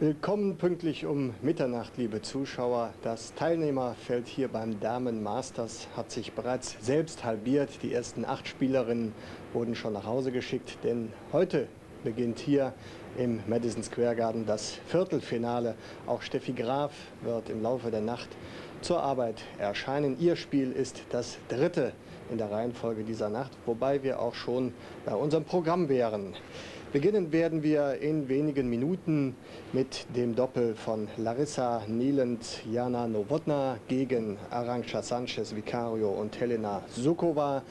Willkommen pünktlich um Mitternacht, liebe Zuschauer. Das Teilnehmerfeld hier beim Damen Masters hat sich bereits selbst halbiert. Die ersten acht Spielerinnen wurden schon nach Hause geschickt, denn heute beginnt hier im Madison Square Garden das Viertelfinale. Auch Steffi Graf wird im Laufe der Nacht zur Arbeit erscheinen. Ihr Spiel ist das dritte in der Reihenfolge dieser Nacht, wobei wir auch schon bei unserem Programm wären. Beginnen werden wir in wenigen Minuten mit dem Doppel von Larissa Nielend, Jana Nowotna gegen Arantxa Sanchez Vicario und Helena Sukova.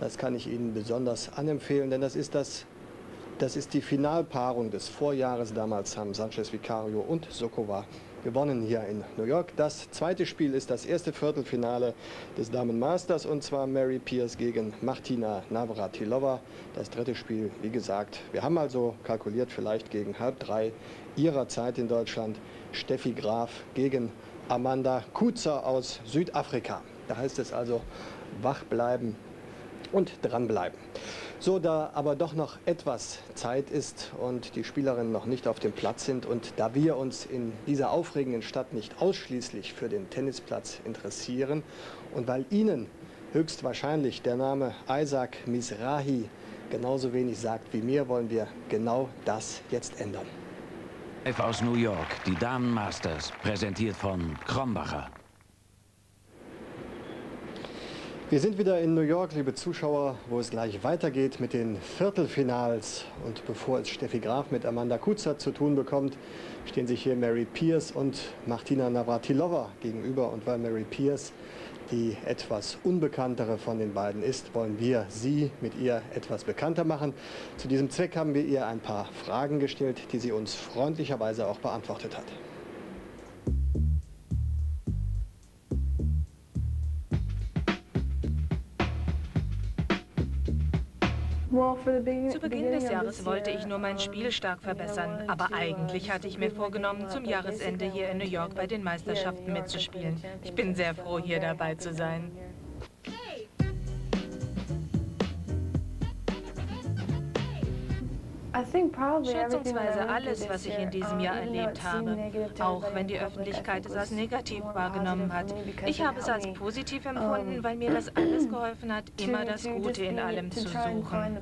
Das kann ich Ihnen besonders anempfehlen, denn das ist das das ist die Finalpaarung des Vorjahres. Damals haben Sanchez Vicario und Sokova gewonnen hier in New York. Das zweite Spiel ist das erste Viertelfinale des Damen Masters und zwar Mary Pierce gegen Martina Navratilova. Das dritte Spiel, wie gesagt, wir haben also kalkuliert vielleicht gegen halb drei ihrer Zeit in Deutschland. Steffi Graf gegen Amanda Kuzer aus Südafrika. Da heißt es also wach bleiben und dranbleiben. So, da aber doch noch etwas Zeit ist und die Spielerinnen noch nicht auf dem Platz sind und da wir uns in dieser aufregenden Stadt nicht ausschließlich für den Tennisplatz interessieren und weil Ihnen höchstwahrscheinlich der Name Isaac Misrahi genauso wenig sagt wie mir, wollen wir genau das jetzt ändern. Live aus New York, die Damen Masters, präsentiert von Krombacher. Wir sind wieder in New York, liebe Zuschauer, wo es gleich weitergeht mit den Viertelfinals. Und bevor es Steffi Graf mit Amanda Kuzer zu tun bekommt, stehen sich hier Mary Pierce und Martina Navratilova gegenüber. Und weil Mary Pierce die etwas unbekanntere von den beiden ist, wollen wir sie mit ihr etwas bekannter machen. Zu diesem Zweck haben wir ihr ein paar Fragen gestellt, die sie uns freundlicherweise auch beantwortet hat. Zu Beginn des Jahres wollte ich nur mein Spiel stark verbessern, aber eigentlich hatte ich mir vorgenommen, zum Jahresende hier in New York bei den Meisterschaften mitzuspielen. Ich bin sehr froh, hier dabei zu sein. Schätzungsweise alles, was ich in diesem Jahr erlebt habe, auch wenn die Öffentlichkeit es als negativ wahrgenommen hat. Ich habe es als positiv empfunden, weil mir das alles geholfen hat, immer das Gute in allem zu suchen.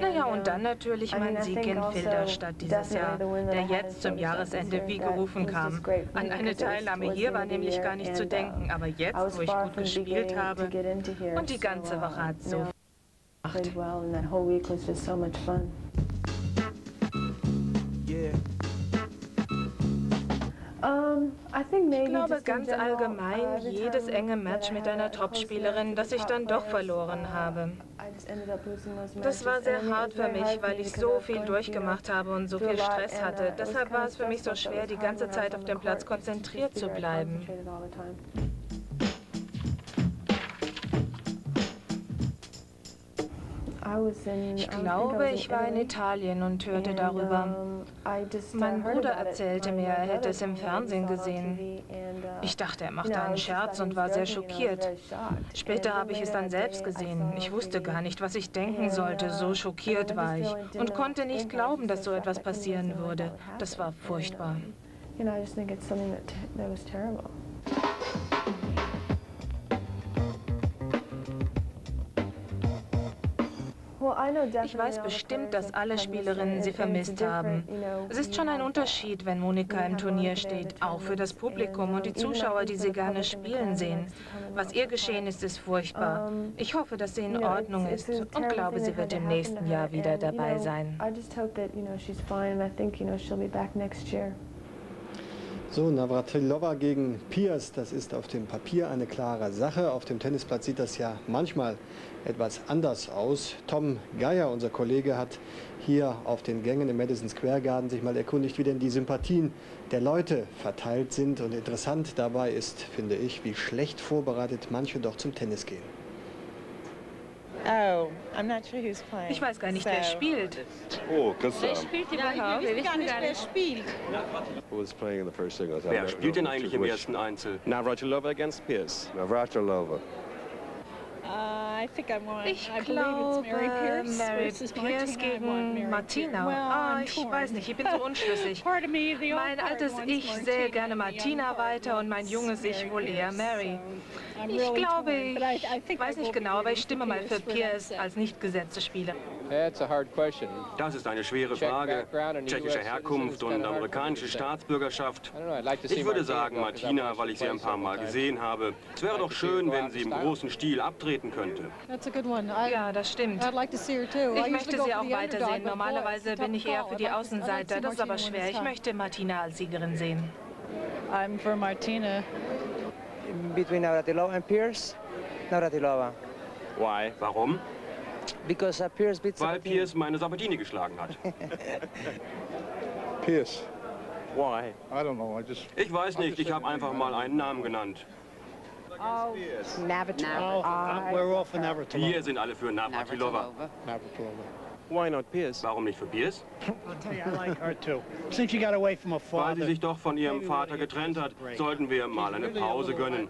Naja, und dann natürlich mein Sieg in also Filderstadt dieses Jahr, der jetzt zum Jahresende wie gerufen kam. An eine Teilnahme hier war nämlich gar nicht zu denken, aber jetzt, wo ich gut gespielt habe und die ganze Woche hat so played well, and that whole week was just so much fun. Ich glaube ganz allgemein jedes enge Match mit einer Topspielerin, das ich dann doch verloren uh, habe. Das war sehr hart für mich, weil ich so viel durchgemacht habe und so viel Stress hatte. Uh, Deshalb war es für mich so schwer, die ganze Zeit auf dem Platz konzentriert zu bleiben. Ich glaube, ich war in Italien und hörte darüber. Mein Bruder erzählte mir, er hätte es im Fernsehen gesehen. Uh, ich dachte, er machte einen Scherz und war sehr schockiert. Später habe ich es dann selbst gesehen. Ich wusste gar nicht, was ich denken sollte. So schockiert war ich und konnte nicht glauben, dass so etwas passieren würde. Das war furchtbar. You know, I just think it's something that, that was terrible. Ich weiß bestimmt, dass alle Spielerinnen sie vermisst haben. Es ist schon ein Unterschied, wenn Monika im Turnier steht, auch für das Publikum und die Zuschauer, die sie gerne spielen sehen. Was ihr geschehen ist, ist furchtbar. Ich hoffe, dass sie in Ordnung ist und glaube, sie wird im nächsten Jahr wieder dabei sein. So, Navratilova gegen Pierce, das ist auf dem Papier eine klare Sache. Auf dem Tennisplatz sieht das ja manchmal etwas anders aus. Tom Geier, unser Kollege, hat hier auf den Gängen im Madison Square Garden sich mal erkundigt, wie denn die Sympathien der Leute verteilt sind. Und interessant dabei ist, finde ich, wie schlecht vorbereitet manche doch zum Tennis gehen. Oh, ich weiß gar nicht, wer spielt. Oh, Wer spielt überhaupt? Wir wissen gar nicht, wer spielt. Wer spielt denn eigentlich im ersten Einzel? Navratilova against Pierce. Navratilova. Ich glaube, Mary Pierce gegen Martina. Ah, ich weiß nicht, ich bin so unschlüssig. Mein altes Ich sähe gerne Martina weiter und mein junges Ich wohl eher Mary. Ich glaube, ich weiß nicht genau, aber ich stimme mal für Pierce als nicht gesetzte Spieler. Das ist eine schwere Frage. Tschechische Herkunft und amerikanische Staatsbürgerschaft. Ich würde sagen Martina, weil ich sie ein paar Mal gesehen habe. Es wäre doch schön, wenn sie im großen Stil abtreten könnte. Ja, das stimmt. Ich möchte sie auch weitersehen. Normalerweise bin ich eher für die Außenseiter. Das ist aber schwer. Ich möchte Martina als Siegerin sehen. I'm for Martina. Between Navratilova and Pierce, Navratilova. Why? Warum? Because uh, Pierce beat Weil Pierce meine Sabatini geschlagen hat. Pierce. Why? I don't know. I just. Ich weiß nicht, ich habe einfach mal einen Namen genannt. Navratilova. We're all for Navratilova. Wir sind alle für Navratilova. Navratilova. Why not Pierce? Warum nicht für Pierce? I'll tell you, I like her too. Since she got away from her Weil sie sich doch von ihrem Vater getrennt hat, sollten wir mal eine Pause gönnen.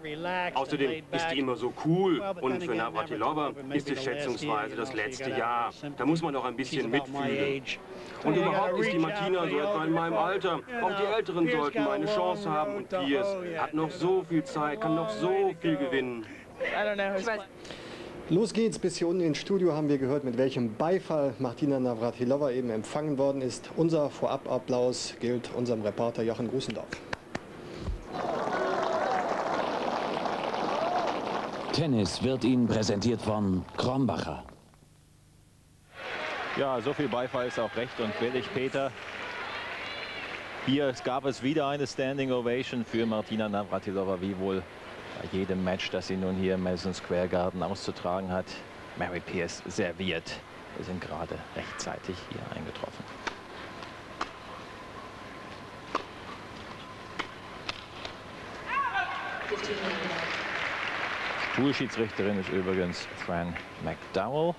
Außerdem ist sie immer so cool und für Navratilova ist es schätzungsweise das letzte Jahr. Da muss man doch ein bisschen mitfühlen. Und überhaupt ist die Martina so etwa in meinem Alter. Auch die Älteren sollten mal eine Chance haben und Pierce hat noch so viel Zeit, kann noch so viel gewinnen. Ich weiß, Los geht's, bis hier unten ins Studio haben wir gehört, mit welchem Beifall Martina Navratilova eben empfangen worden ist. Unser Vorabapplaus gilt unserem Reporter Jochen Grusendorf. Tennis wird Ihnen präsentiert von Krombacher. Ja, so viel Beifall ist auch recht und billig, Peter. Hier gab es wieder eine Standing Ovation für Martina Navratilova, wie wohl bei jedem Match, das sie nun hier im Madison Square Garden auszutragen hat. Mary Pierce serviert. Wir sind gerade rechtzeitig hier eingetroffen. Schulschiedsrichterin ist übrigens Fran McDowell.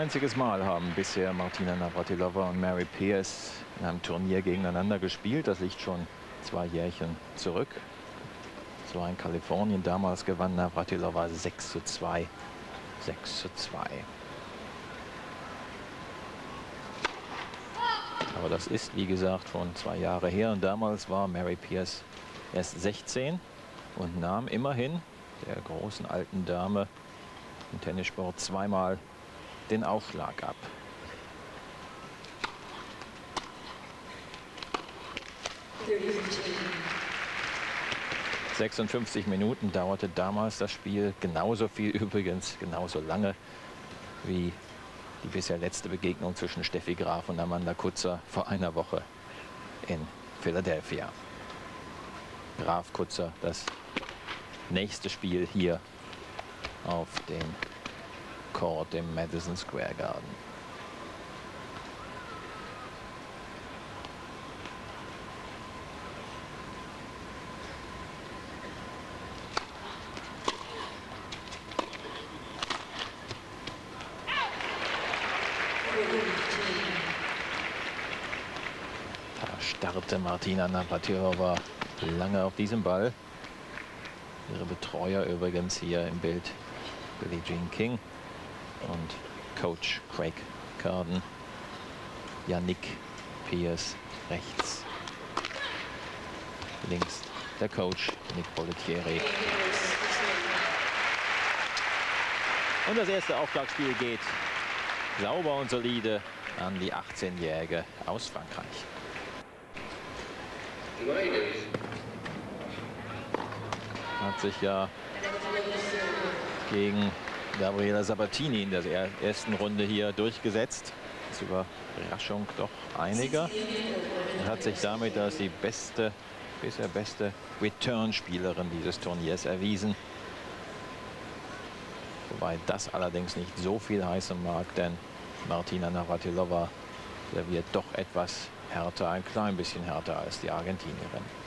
Einziges Mal haben bisher Martina Navratilova und Mary Pierce in einem Turnier gegeneinander gespielt. Das liegt schon zwei Jährchen zurück. So in Kalifornien. Damals gewann Navratilova 6 zu 2. 6 zu 2. Aber das ist, wie gesagt, von zwei Jahre her. Und damals war Mary Pierce erst 16 und nahm immerhin der großen alten Dame im Tennissport zweimal den Aufschlag ab. ...56 Minuten dauerte damals das Spiel. Genauso viel übrigens, genauso lange wie die bisher letzte Begegnung zwischen Steffi Graf und Amanda Kutzer vor einer Woche in Philadelphia. Graf Kutzer, das nächste Spiel hier auf dem Court im Madison Square Garden. Da starrte Martina Navratilova lange auf diesem Ball. Ihre Betreuer übrigens hier im Bild Billie Jean King und Coach Craig Carden. Yannick Pierce rechts. Links der Coach Nick Bollettieri. Und das erste Aufschlagspiel geht sauber und solide an die 18-Jährige aus Frankreich. Hat sich ja gegen Gabriela Sabatini in der er- ersten Runde hier durchgesetzt. Das ist Überraschung doch einiger. Und hat sich damit als die beste, bisher beste Return-Spielerin dieses Turniers erwiesen. Wobei das allerdings nicht so viel heißen mag, denn Martina Navratilova serviert doch etwas härter, ein klein bisschen härter als die Argentinierin.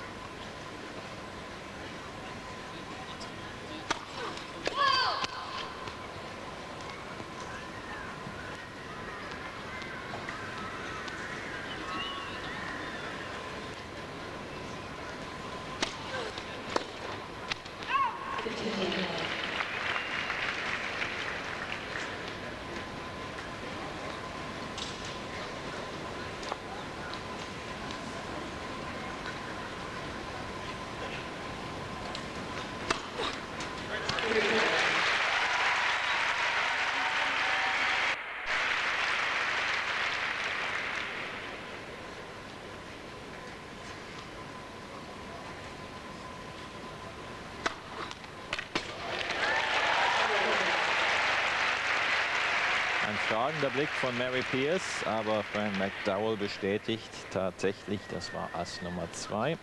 Fragender Blick von Mary Pierce, aber Fran McDowell bestätigt tatsächlich, das war Ass Nummer 2.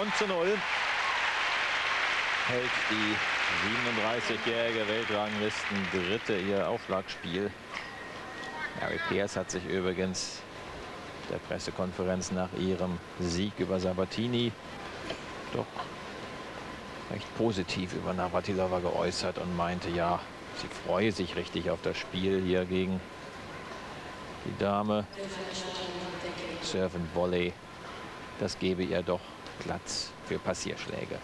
Und zu Null hält die 37-jährige Weltranglisten Dritte ihr Aufschlagspiel. Mary Pierce hat sich übrigens der Pressekonferenz nach ihrem Sieg über Sabatini doch recht positiv über Navratilova geäußert und meinte, ja, sie freue sich richtig auf das Spiel hier gegen die Dame. Servant Volley, das gebe ihr doch Platz für Passierschläge.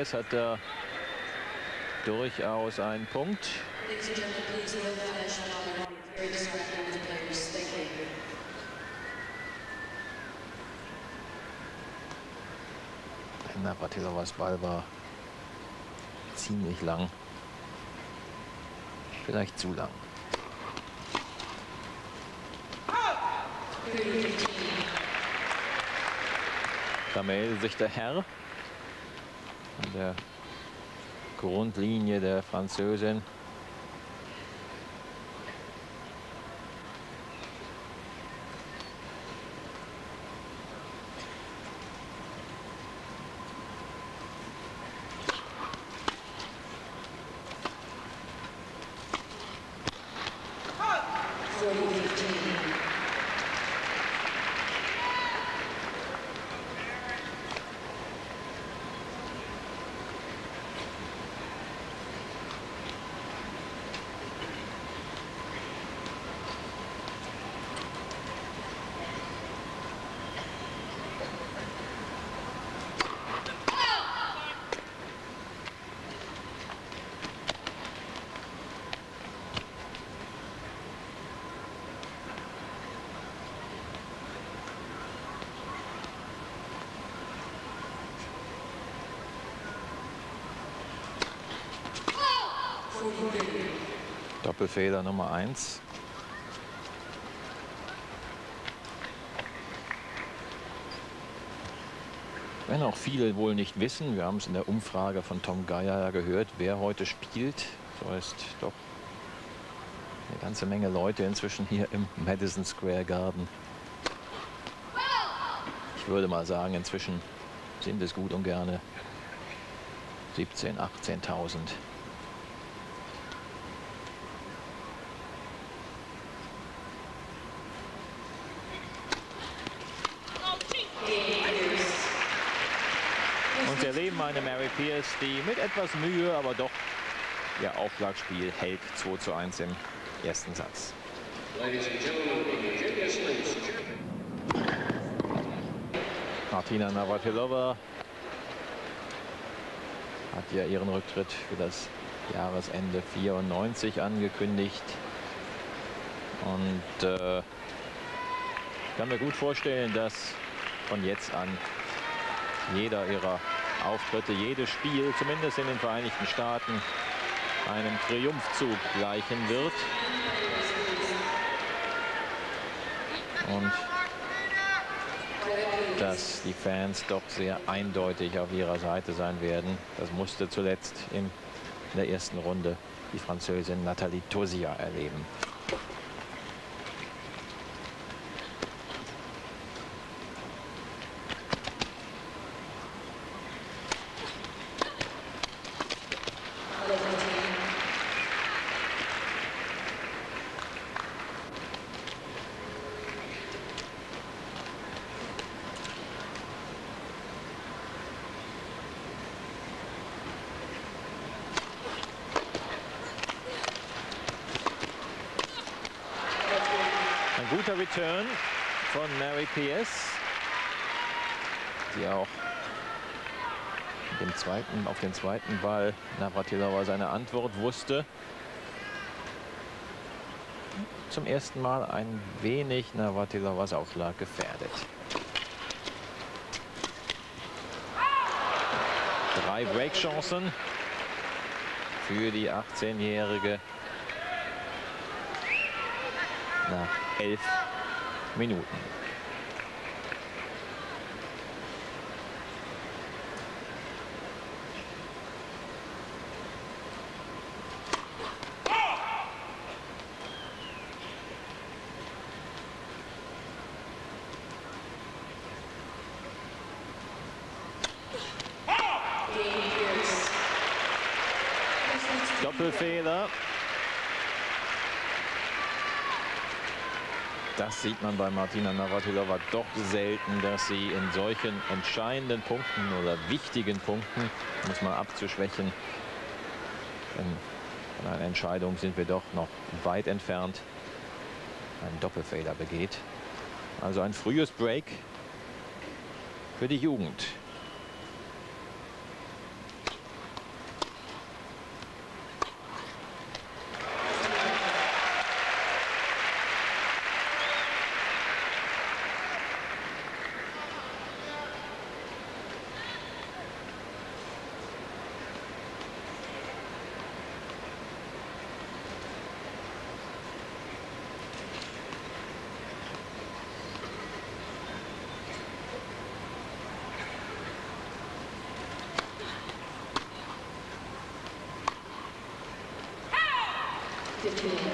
Pierce hat da durchaus einen Punkt. Navratilovas Ball war ziemlich lang. Vielleicht zu lang. Da meldet sich der Herr der Grundlinie der Französin. Doppelfehler Nummer 1. Wenn auch viele wohl nicht wissen, wir haben es in der Umfrage von Tom Geier gehört, wer heute spielt. So ist doch eine ganze Menge Leute inzwischen hier im Madison Square Garden. Ich würde mal sagen, inzwischen sind es gut und gerne 17.000, 18.000. eine Mary Pierce, die mit etwas Mühe, aber doch ihr Aufschlagspiel hält 2 zu 1 im ersten Satz. Martina Navratilova hat ja ihren Rücktritt für das Jahresende 94 angekündigt. Und äh, ich kann mir gut vorstellen, dass von jetzt an jeder ihrer Auftritte, jedes Spiel, zumindest in den Vereinigten Staaten, einem Triumphzug gleichen wird. Und dass die Fans doch sehr eindeutig auf ihrer Seite sein werden. Das musste zuletzt in der ersten Runde die Französin Nathalie Tosia erleben. guter Return von Mary Pierce, die auch dem zweiten, auf den zweiten Ball Navratilova seine Antwort wusste. Zum ersten Mal ein wenig Navratilovas Aufschlag gefährdet. Drei Breakchancen für die 18-Jährige. Nach elf Minuten. Doppelfehler. Das sieht man bei Martina Navratilova doch selten, dass sie in solchen entscheidenden Punkten oder wichtigen Punkten, muss man abzuschwächen, von einer Entscheidung sind wir doch noch weit entfernt, einen Doppelfehler begeht. Also ein frühes Break für die Jugend. 15 minutes.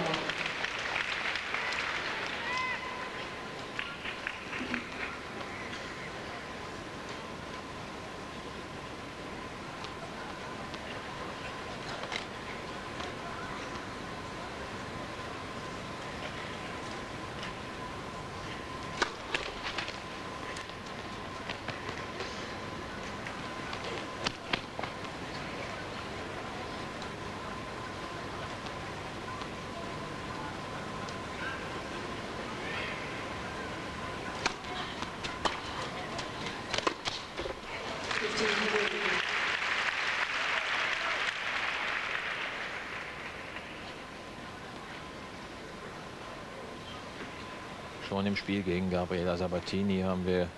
Schon im Spiel gegen Gabriela Sabatini haben wir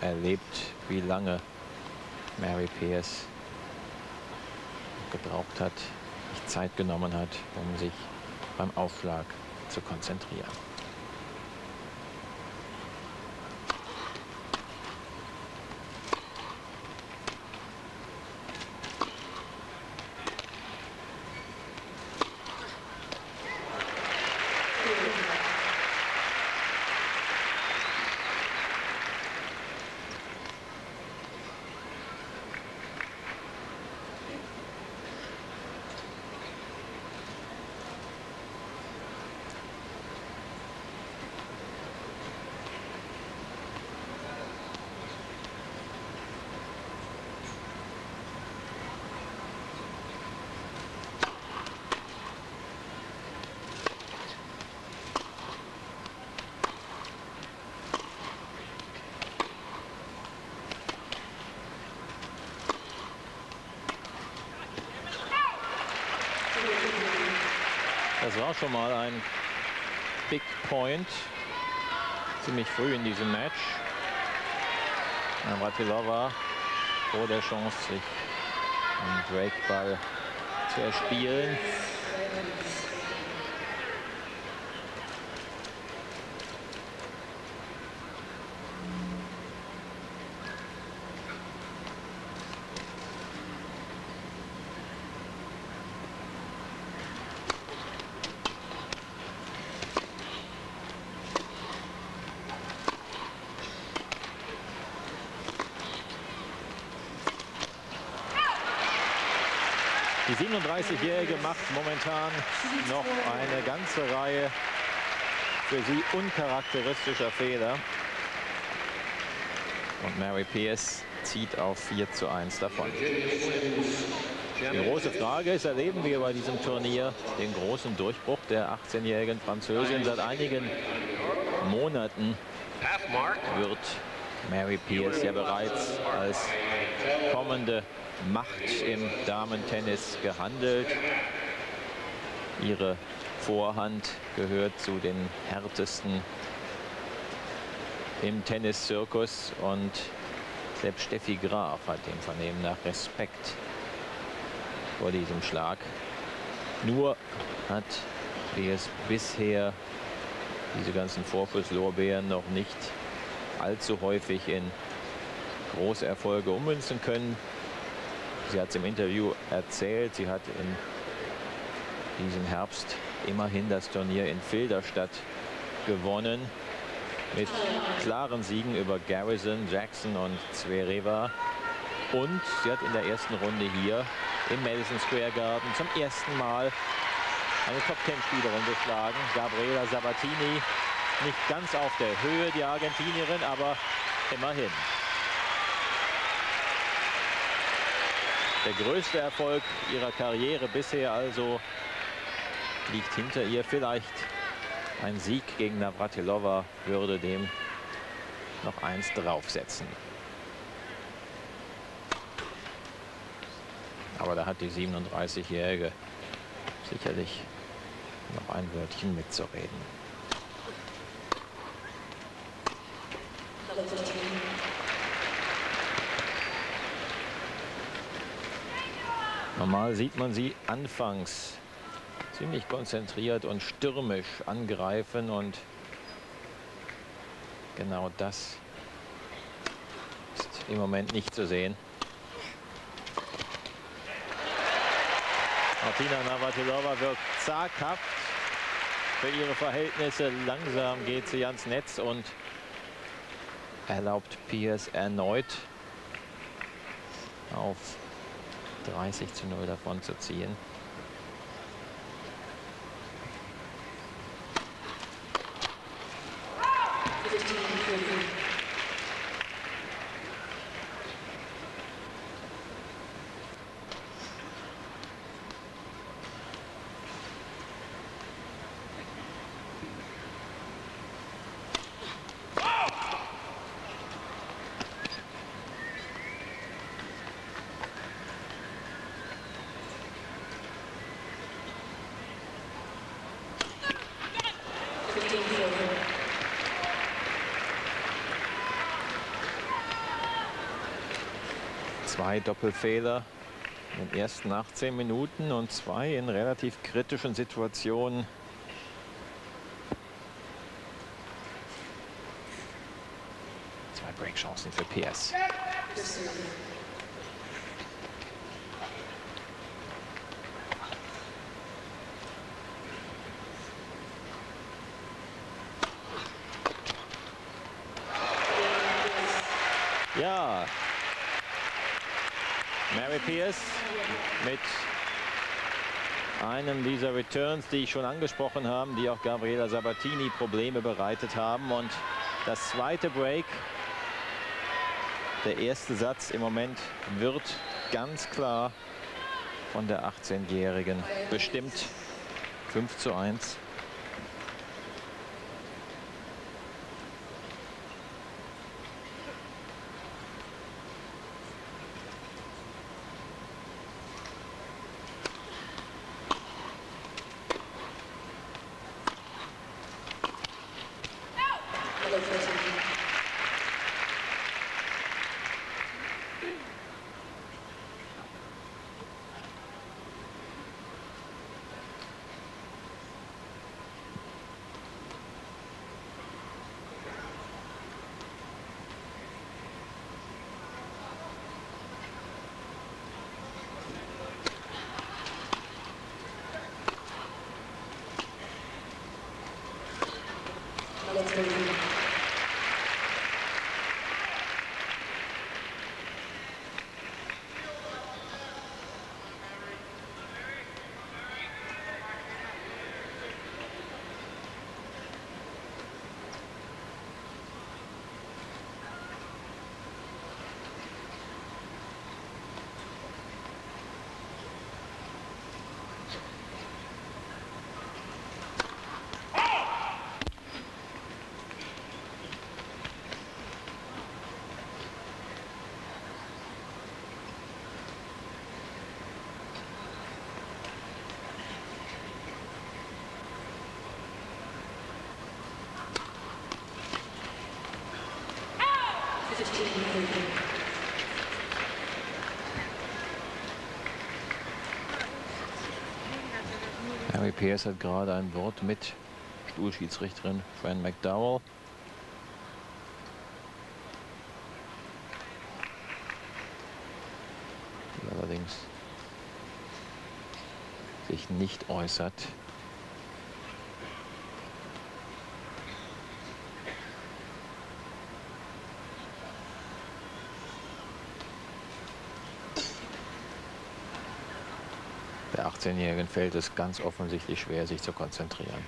erlebt, wie lange Mary Pierce gebraucht hat, sich Zeit genommen hat, um sich beim Aufschlag zu konzentrieren. Das war schon mal ein Big Point ziemlich früh in diesem Match. Navratilova vor der Chance, sich einen Breakball zu erspielen. Die 37-Jährige macht momentan noch eine ganze Reihe für sie uncharakteristischer Fehler. Und Mary Pierce zieht auf 4 zu 1 davon. Die große Frage ist, erleben wir bei diesem Turnier den großen Durchbruch der 18-jährigen Französin. Seit einigen Monaten wird Mary Pierce ja bereits als kommende Macht im Damentennis gehandelt. Ihre Vorhand gehört zu den härtesten im Tenniszirkus und selbst Steffi Graf hat dem Vernehmen nach Respekt vor diesem Schlag. Nur hat PS bisher diese ganzen Vorschusslorbeeren noch nicht allzu häufig in große Erfolge ummünzen können. Sie hat es im Interview erzählt, sie hat in diesem Herbst immerhin das Turnier in Filderstadt gewonnen. Mit klaren Siegen über Garrison, Jackson und Zverev. Und sie hat in der ersten Runde hier im Madison Square Garden zum ersten Mal eine Top-10-Spielerin geschlagen. Gabriela Sabatini nicht ganz auf der Höhe, die Argentinierin, aber immerhin. Der größte Erfolg ihrer Karriere bisher also liegt hinter ihr. Vielleicht ein Sieg gegen Navratilova würde dem noch eins draufsetzen. Aber da hat die 37-Jährige sicherlich noch ein Wörtchen mitzureden. Normal sieht man sie anfangs ziemlich konzentriert und stürmisch angreifen und genau das ist im Moment nicht zu sehen. Martina Navratilova wirkt zaghaft für ihre Verhältnisse. Langsam geht sie ans Netz und erlaubt Pierce erneut auf 30 zu 0 davon zu ziehen. Zwei Doppelfehler in den ersten 18 Minuten und zwei in relativ kritischen Situationen. Zwei Breakchancen für PS. Ja, Mary Pierce mit einem dieser Returns, die ich schon angesprochen habe, die auch Gabriela Sabatini Probleme bereitet haben. Und das zweite Break, der erste Satz im Moment wird ganz klar von der 18-Jährigen bestimmt. 5 zu 1. Harry Pierce hat gerade ein Wort mit Stuhlschiedsrichterin Fran McDowell. Die allerdings sich nicht äußert. Der 18-Jährigen fällt es ganz offensichtlich schwer, sich zu konzentrieren.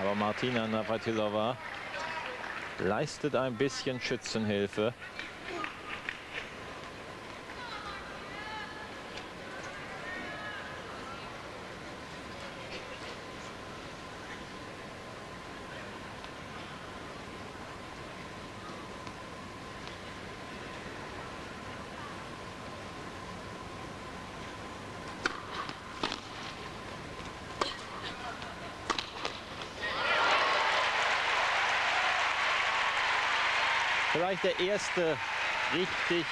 Aber Martina Navratilova leistet ein bisschen Schützenhilfe. Vielleicht der erste richtig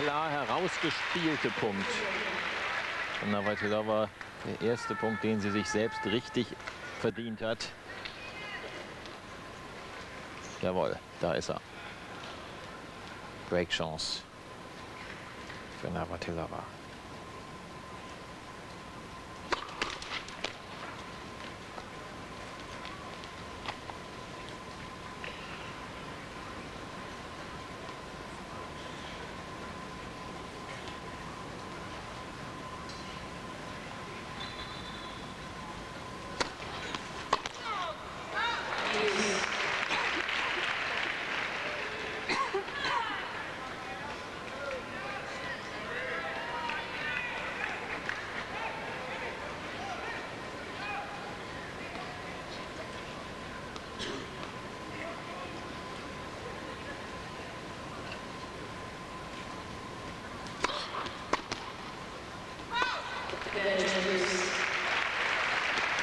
klar herausgespielte Punkt von Navratilova. Der erste Punkt, den sie sich selbst richtig verdient hat. Jawohl, da ist er. Break-Chance für Navratilova.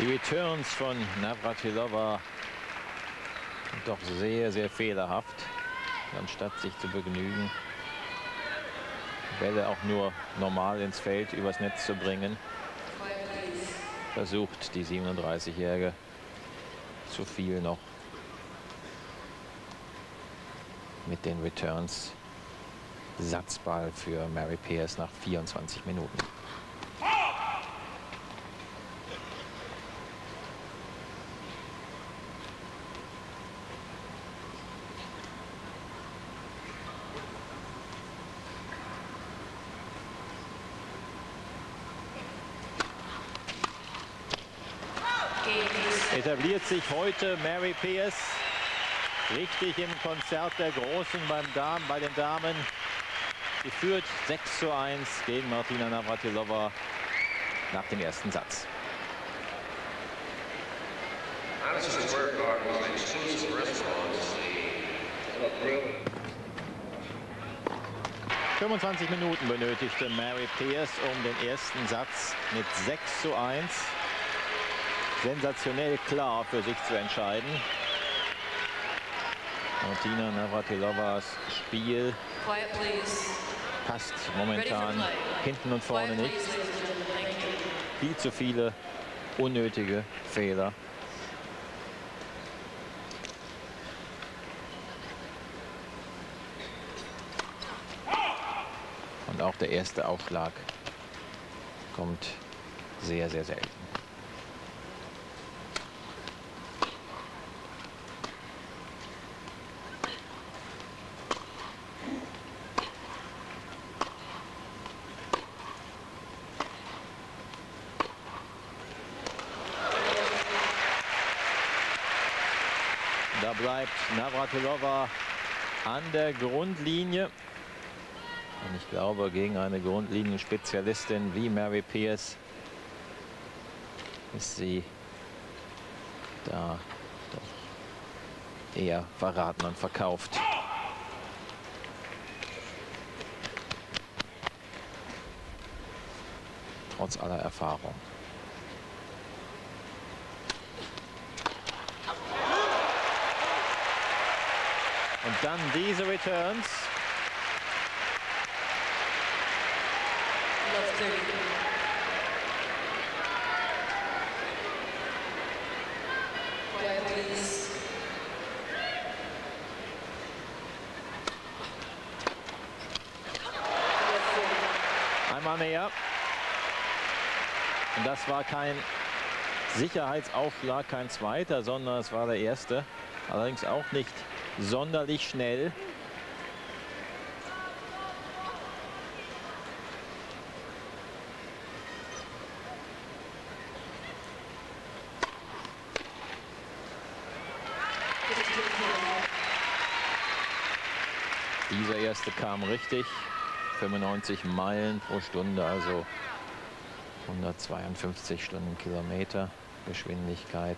Die Returns von Navratilova doch sehr, sehr fehlerhaft. Anstatt sich zu begnügen, Bälle auch nur normal ins Feld übers Netz zu bringen, versucht die 37-Jährige zu viel noch mit den Returns. Satzball für Mary Pierce nach 24 Minuten. Etabliert sich heute Mary Pierce richtig im Konzert der Großen beim Damen, bei den Damen. Sie führt 6 zu 1 gegen Martina Navratilova nach dem ersten Satz. Madison Square Garden is an exclusive restaurant. 25 Minuten benötigte Mary Pierce um den ersten Satz mit 6 zu 1 sensationell klar für sich zu entscheiden. Martina Navratilovas Spiel passt momentan hinten und vorne nicht. Viel zu viele unnötige Fehler. Und auch der erste Aufschlag kommt sehr, sehr selten. Navratilova an der Grundlinie. Und ich glaube, gegen eine Grundlinien-Spezialistin wie Mary Pierce ist sie da doch eher verraten und verkauft. Trotz aller Erfahrung. Und dann diese Returns. Einmal mehr. Und das war kein Sicherheitsaufschlag, kein zweiter, sondern es war der erste. Allerdings auch nicht sonderlich schnell. Dieser erste kam richtig. 95 Meilen pro Stunde, also 152 Stundenkilometer Geschwindigkeit.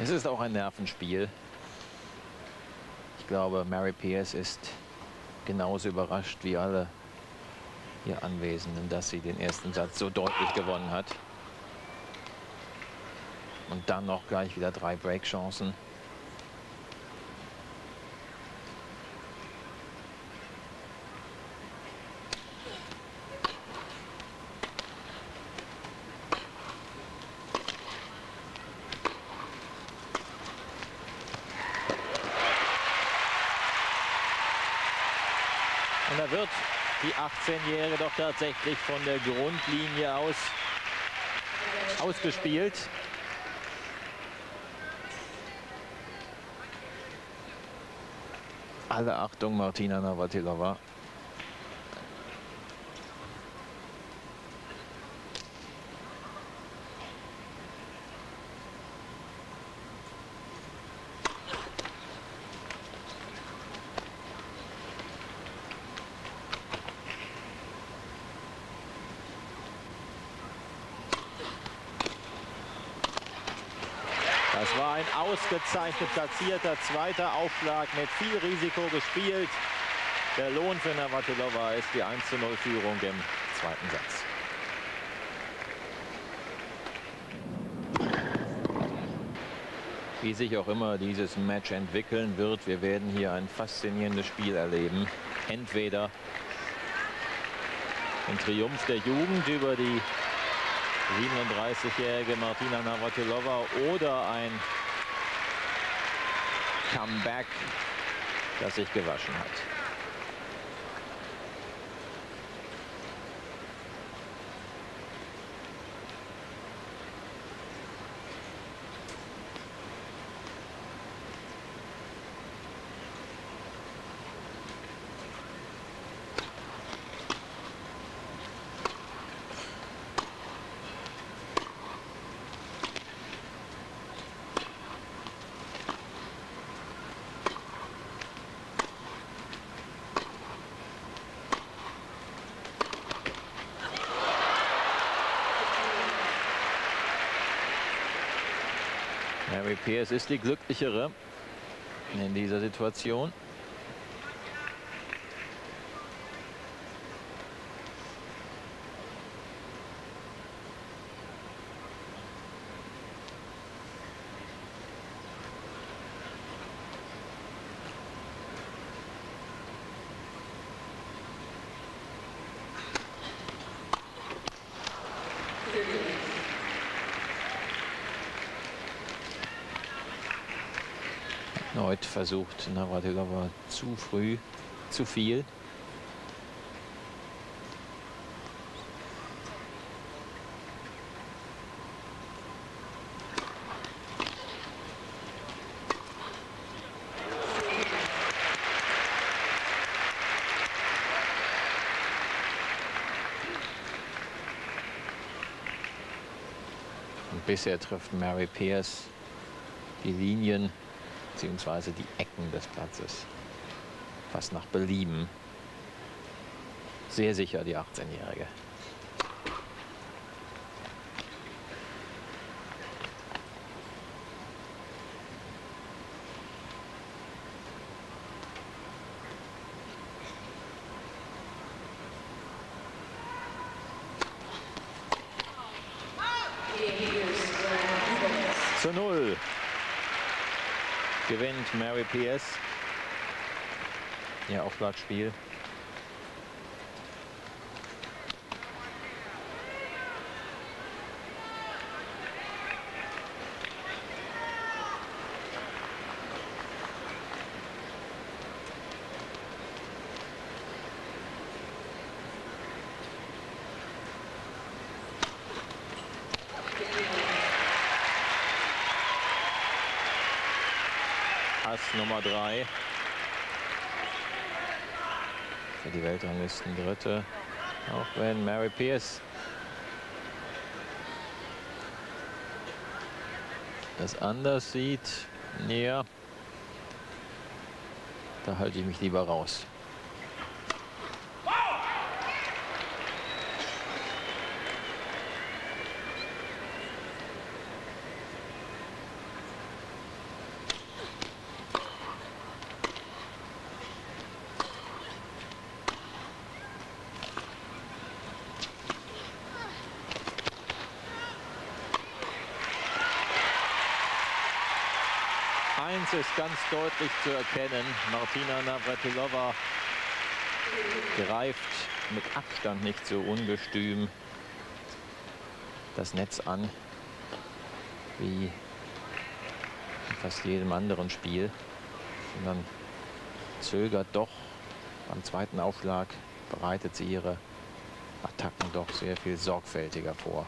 Es ist auch ein Nervenspiel. Ich glaube, Mary Pierce ist genauso überrascht wie alle hier Anwesenden, dass sie den ersten Satz so deutlich gewonnen hat. Und dann noch gleich wieder drei Breakchancen. Und da wird die 18-Jährige doch tatsächlich von der Grundlinie aus ausgespielt. Alle Achtung, Martina Navratilova. Das war ein ausgezeichnet platzierter zweiter Aufschlag mit viel Risiko gespielt. Der Lohn für Navratilova ist die 1 0 Führung im zweiten Satz. Wie sich auch immer dieses Match entwickeln wird, wir werden hier ein faszinierendes Spiel erleben. Entweder ein Triumph der Jugend über die 37-jährige Martina Navratilova oder ein Comeback, das sich gewaschen hat. Mary Pierce ist die glücklichere in dieser Situation. Versucht Navratilova zu früh, zu viel. Bisher trifft Mary Pierce die Linien bzw. die Ecken des Platzes fast nach Belieben. Sehr sicher die 18-Jährige. zu null gewinnt Mary Pierce ihr Aufschlagspiel. Ass Nummer drei. Für die Weltranglisten Dritte. Auch wenn Mary Pierce das anders sieht. Ja, da halte ich mich lieber raus. Eins ist ganz deutlich zu erkennen. Martina Navratilova greift mit Abstand nicht so ungestüm das Netz an wie in fast jedem anderen Spiel, sondern zögert doch beim zweiten Aufschlag, bereitet sie ihre Attacken doch sehr viel sorgfältiger vor.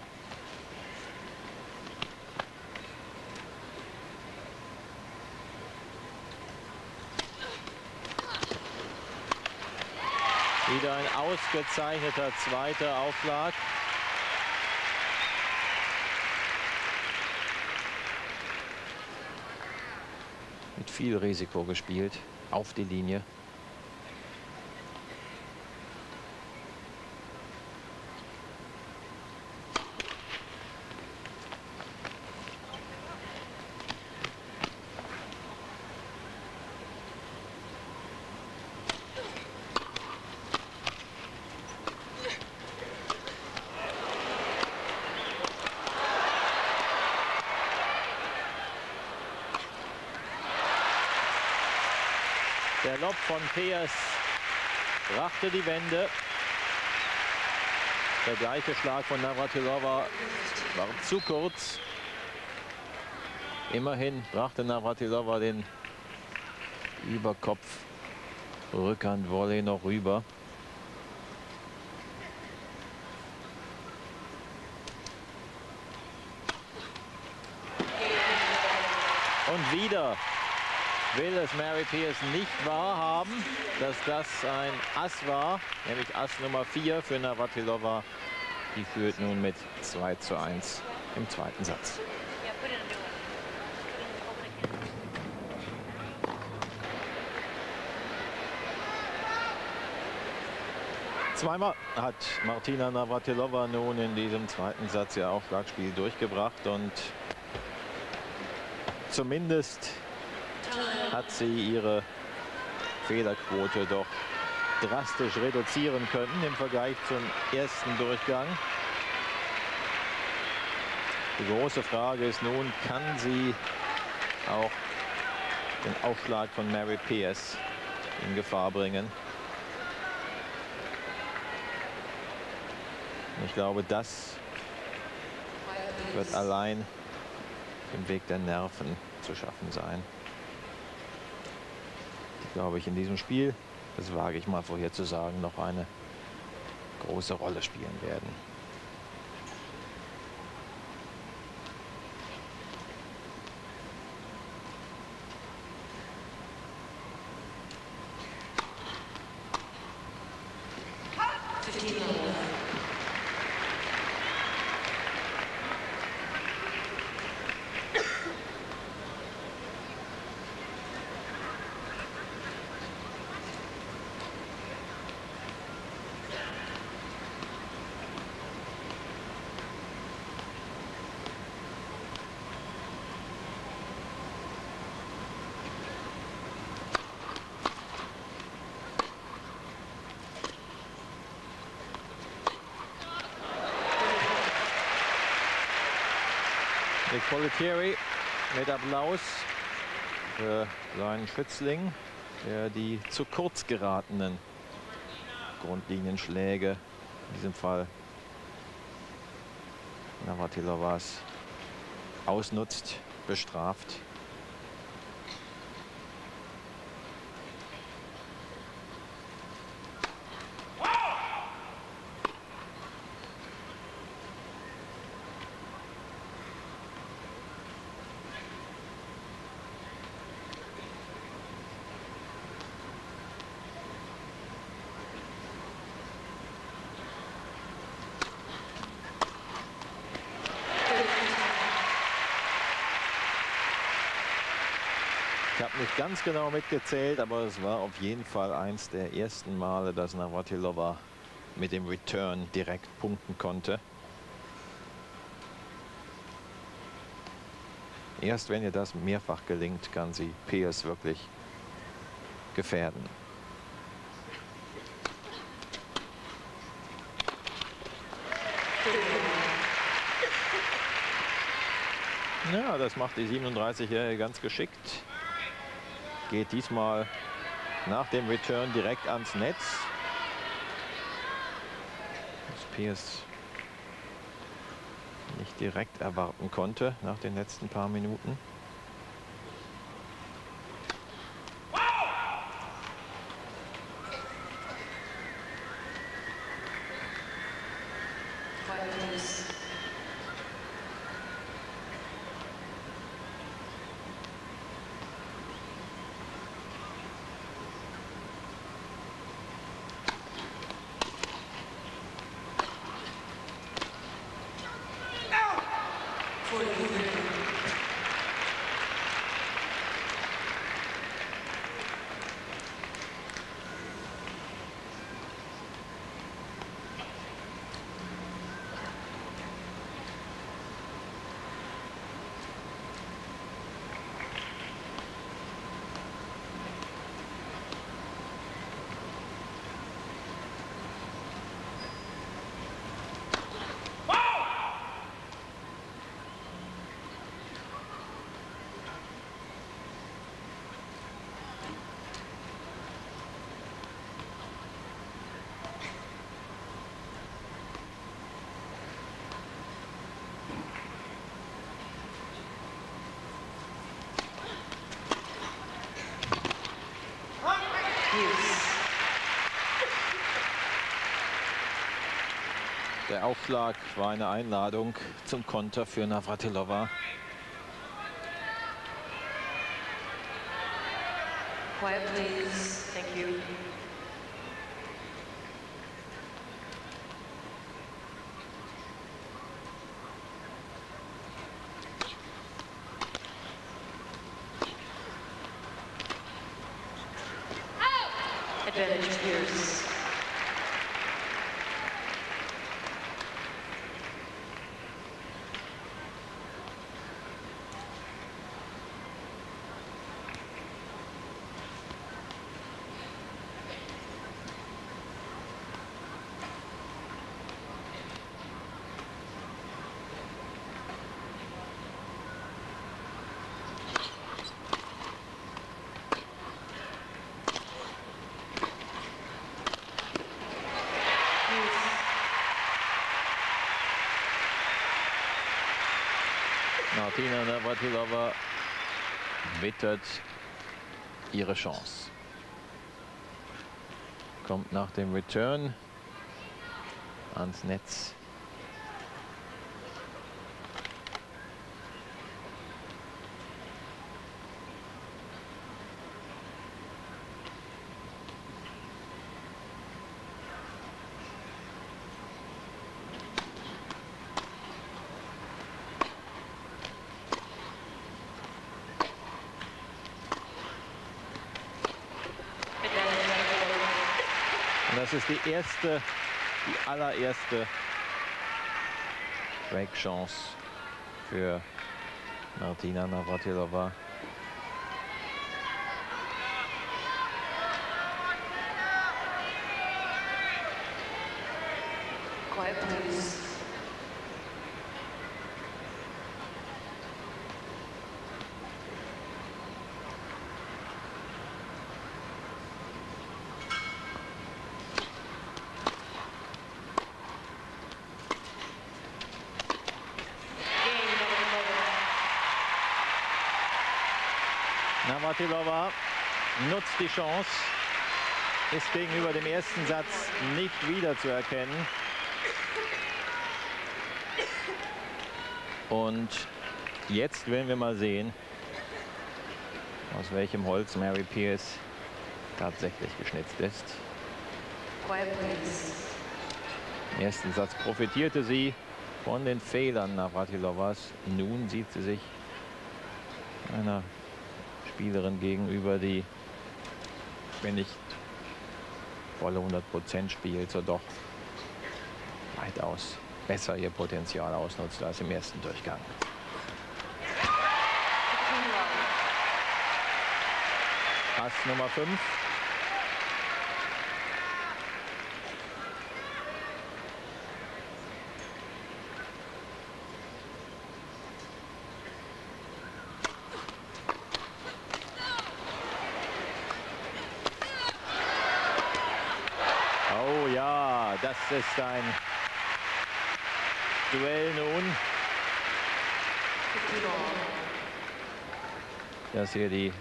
Wieder ein ausgezeichneter zweiter Aufschlag. Mit viel Risiko gespielt, auf die Linie. Lob von Peers brachte die Wende. Der gleiche Schlag von Navratilova war zu kurz. Immerhin brachte Navratilova den Überkopf Rückhand-Volley noch rüber. Und wieder will es Mary Pierce nicht wahrhaben, dass das ein Ass war, nämlich Ass Nummer 4 für Navratilova. Die führt nun mit 2 zu 1 im zweiten Satz. Zweimal hat Martina Navratilova nun in diesem zweiten Satz ihr Aufschlagspiel durchgebracht und zumindest hat sie ihre Fehlerquote doch drastisch reduzieren können im Vergleich zum ersten Durchgang. Die große Frage ist nun, kann sie auch den Aufschlag von Mary Pierce in Gefahr bringen? Ich glaube, das wird allein im Weg der Nerven zu schaffen sein. Glaube ich, in diesem Spiel, das wage ich mal vorherzusagen, noch eine große Rolle spielen werden. Politieri mit Applaus für seinen Schützling, der die zu kurz geratenen Grundlinienschläge, in diesem Fall Navratilova ausnutzt, bestraft. Ich habe nicht ganz genau mitgezählt, aber es war auf jeden Fall eins der ersten Male, dass Navratilova mit dem Return direkt punkten konnte. Erst wenn ihr das mehrfach gelingt, kann sie Pierce wirklich gefährden. Ja, das macht die 37-Jährige ganz geschickt geht diesmal nach dem Return direkt ans Netz. Was Pierce nicht direkt erwarten konnte nach den letzten paar Minuten. Der Aufschlag war eine Einladung zum Konter für Navratilova. Quiet, please. Thank you. Advantage Pierce. Martina Navratilova wittert ihre Chance. Kommt nach dem Return ans Netz. Das ist die erste, die allererste Break-Chance für Martina Navratilova. Quiet, please. Navratilova nutzt die Chance, ist gegenüber dem ersten Satz nicht wiederzuerkennen. Und jetzt werden wir mal sehen, aus welchem Holz Mary Pierce tatsächlich geschnitzt ist. Im ersten Satz profitierte sie von den Fehlern Navratilovas. Nun sieht sie sich einer Spielerin gegenüber, die, wenn nicht volle 100 Prozent spielt, so doch weitaus besser ihr Potenzial ausnutzt als im ersten Durchgang. Pass Nummer 5. ist ein Duell nun, das hier die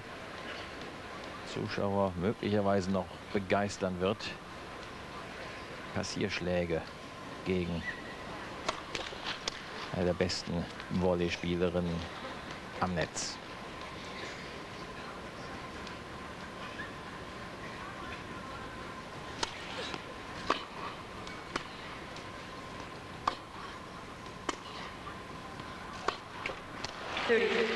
Zuschauer möglicherweise noch begeistern wird. Passierschläge gegen eine der besten Volleyspielerinnen am Netz. 30, 15.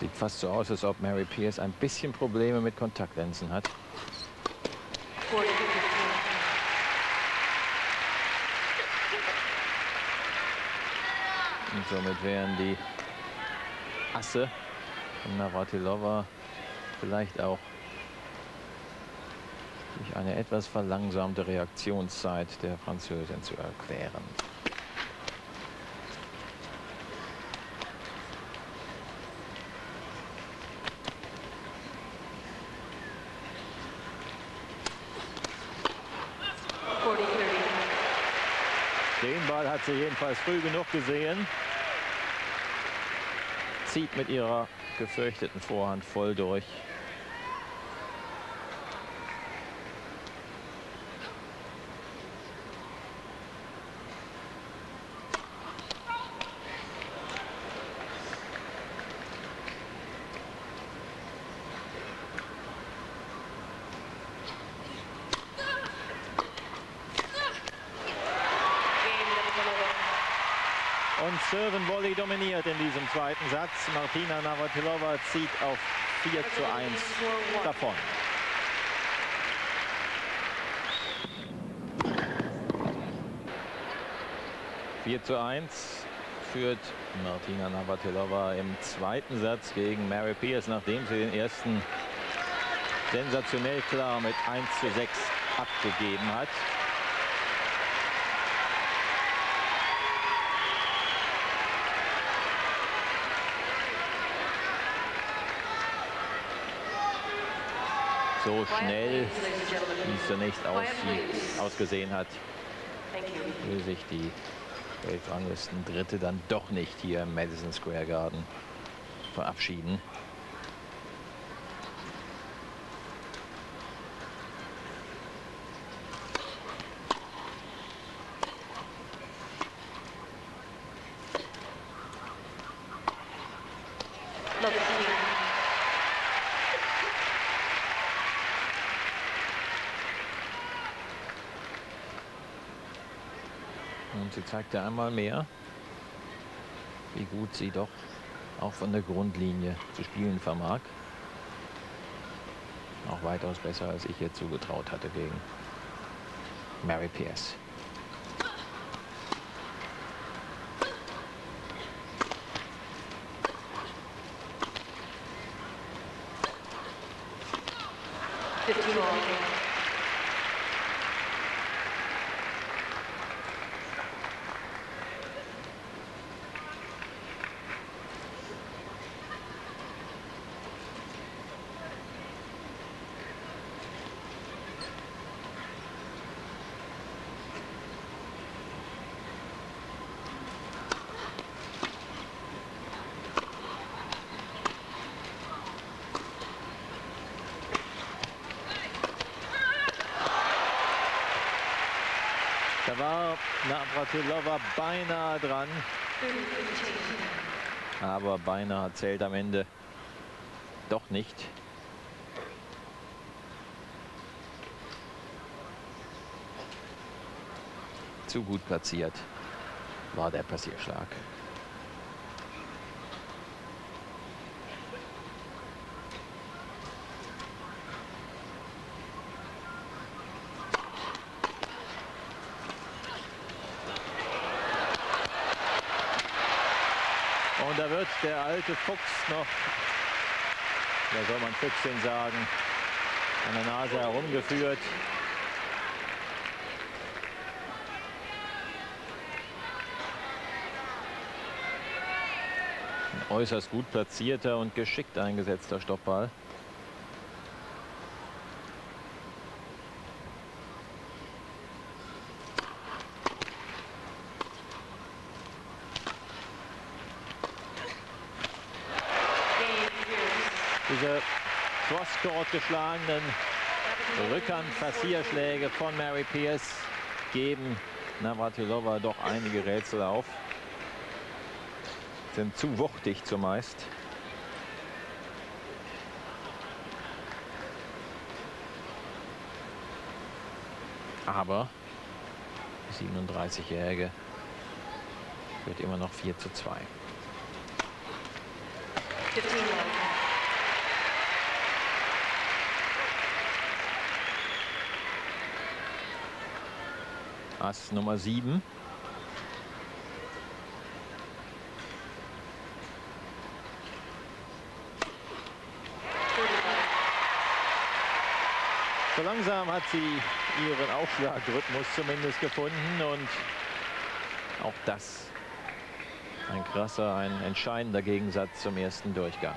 Sieht fast so aus, als ob Mary Pierce ein bisschen Probleme mit Kontaktlinsen hat. Und somit wären die Asse Navratilova vielleicht auch durch eine etwas verlangsamte Reaktionszeit der Französin zu erklären. Den Ball hat sie jedenfalls früh genug gesehen. Zieht mit ihrer gefürchteten Vorhand voll durch. Serven Volley dominiert in diesem zweiten Satz. Martina Navratilova zieht auf 4 zu 1 davon. Vier zu 1 führt Martina Navratilova im zweiten Satz gegen Mary Pierce, nachdem sie den ersten sensationell klar mit 1 zu 6 abgegeben hat. So schnell, wie es zunächst aussieht, ausgesehen hat, will sich die Weltranglisten Dritte dann doch nicht hier im Madison Square Garden verabschieden. Sie zeigte einmal mehr, wie gut sie doch auch von der Grundlinie zu spielen vermag. Auch weitaus besser, als ich ihr zugetraut hatte gegen Mary Pierce. Da war Navratilova beinahe dran. Aber beinahe zählt am Ende doch nicht. Zu gut platziert war der Passierschlag. Da wird der alte Fuchs noch, da soll man Füchsin sagen, an der Nase herumgeführt. Ein äußerst gut platzierter und geschickt eingesetzter Stoppball. Diese Crosscourt geschlagenen Rückhand-Passierschläge von Mary Pierce geben Navratilova doch einige Rätsel auf. Sind zu wuchtig zumeist. Aber die 37-Jährige wird immer noch 4 zu 2. 15 love. Ass Nummer 7. So langsam hat sie ihren Aufschlagrhythmus zumindest gefunden und auch das ein krasser, ein entscheidender Gegensatz zum ersten Durchgang.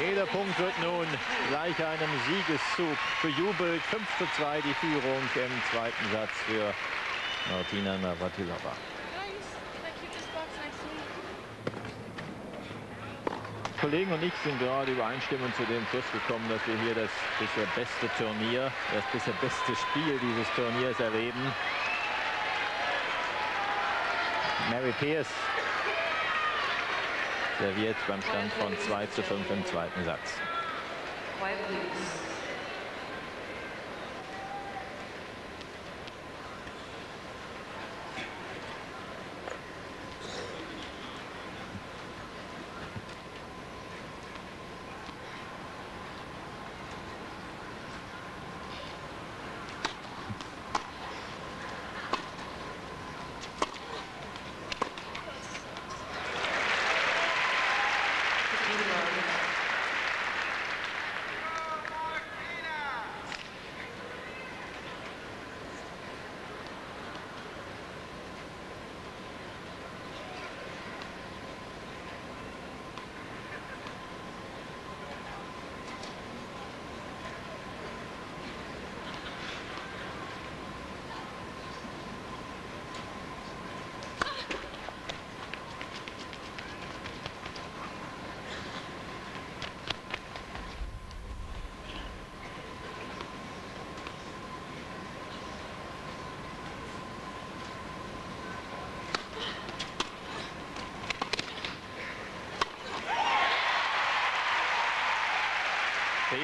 Jeder Punkt wird nun gleich einem Siegeszug bejubelt. 5 zu 2 die Führung im zweiten Satz für Martina Navratilova. Kollegen und ich sind gerade übereinstimmend zu dem Schluss gekommen, dass wir hier das bisher beste Turnier, das bisher beste Spiel dieses Turniers erleben. Mary Pierce serviert beim Stand von 2 zu 5 im zweiten Satz. Quiet, please.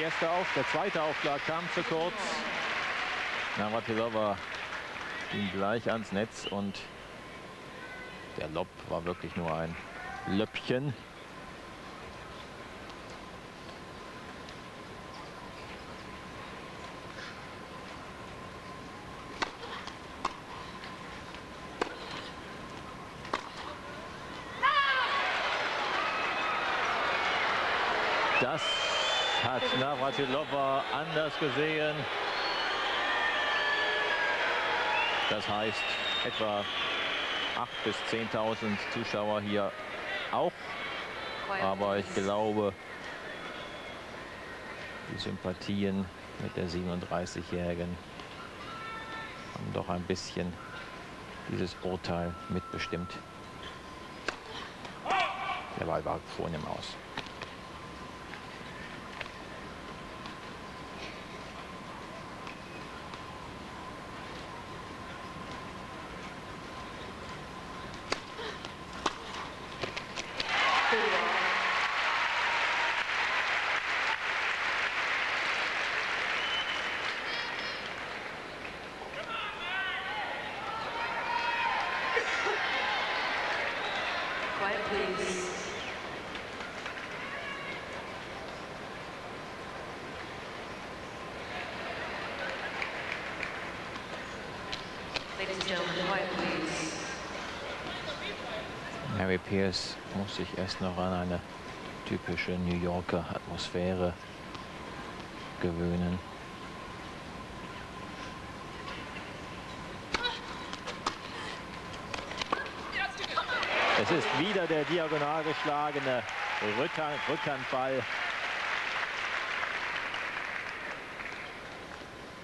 Erste Auf, der zweite Aufschlag kam zu kurz. Navratilova ging gleich ans Netz und der Lob war wirklich nur ein Löppchen. Das hat Navratilova anders gesehen. Das heißt etwa 8.000 bis 10.000 Zuschauer hier auch. Aber ich glaube, die Sympathien mit der 37-Jährigen haben doch ein bisschen dieses Urteil mitbestimmt. Der Ball war vornehm aus. Harry Pierce muss sich erst noch an eine typische New Yorker Atmosphäre gewöhnen. Es ist wieder der diagonal geschlagene Rückhand, Rückhandball,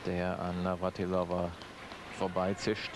der an Navratilova vorbeizischt.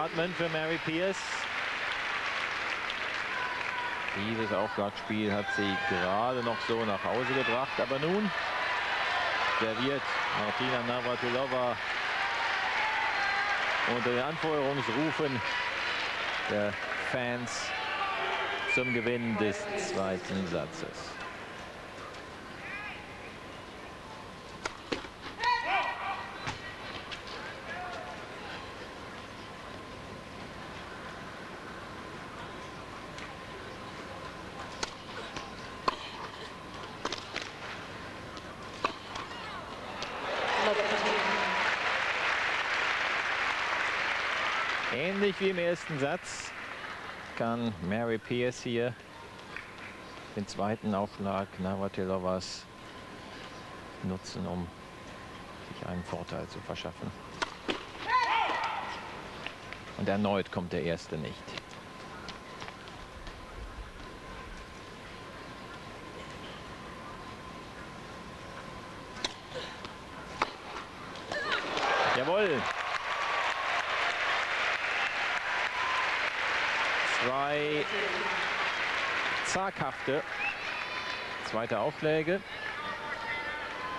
Durchatmen für Mary Pierce. Dieses Aufschlagspiel hat sie gerade noch so nach Hause gebracht. Aber nun serviert Martina Navratilova unter den Anfeuerungsrufen der Fans zum Gewinn des zweiten Satzes. Im ersten Satz kann Mary Pierce hier den zweiten Aufschlag Navratilovas nutzen, um sich einen Vorteil zu verschaffen. Und erneut kommt der erste nicht. Jawohl. Zwei zaghafte zweite Aufschläge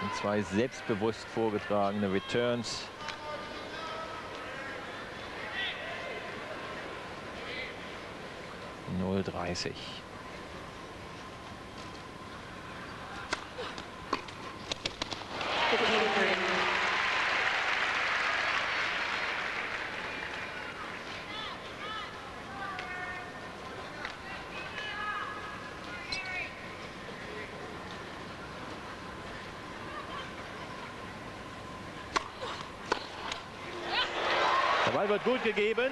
und zwei selbstbewusst vorgetragene Returns. Null dreißig. Wird gut gegeben.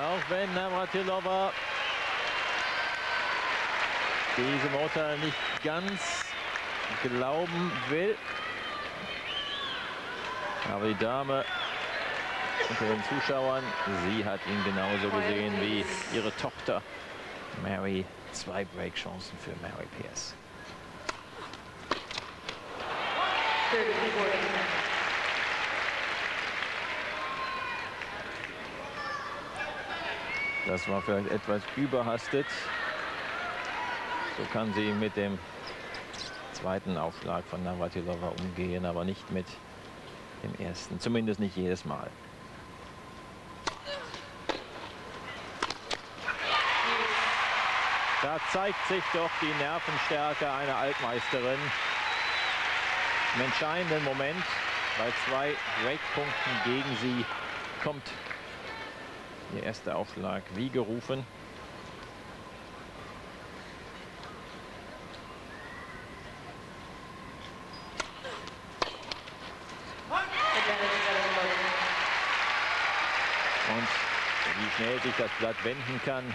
Auch wenn Navratilova diesem Urteil nicht ganz glauben will. Aber die Dame unter den Zuschauern, sie hat ihn genauso gesehen wie ihre Tochter Mary. Zwei Breakchancen für Mary Pierce. Das war vielleicht etwas überhastet. So kann sie mit dem zweiten Aufschlag von Navratilova umgehen, aber nicht mit dem ersten. Zumindest nicht jedes Mal. Da zeigt sich doch die Nervenstärke einer Altmeisterin. Im entscheidenden Moment, bei zwei Breakpunkten gegen sie, kommt der erste Aufschlag wie gerufen. Und wie schnell sich das Blatt wenden kann.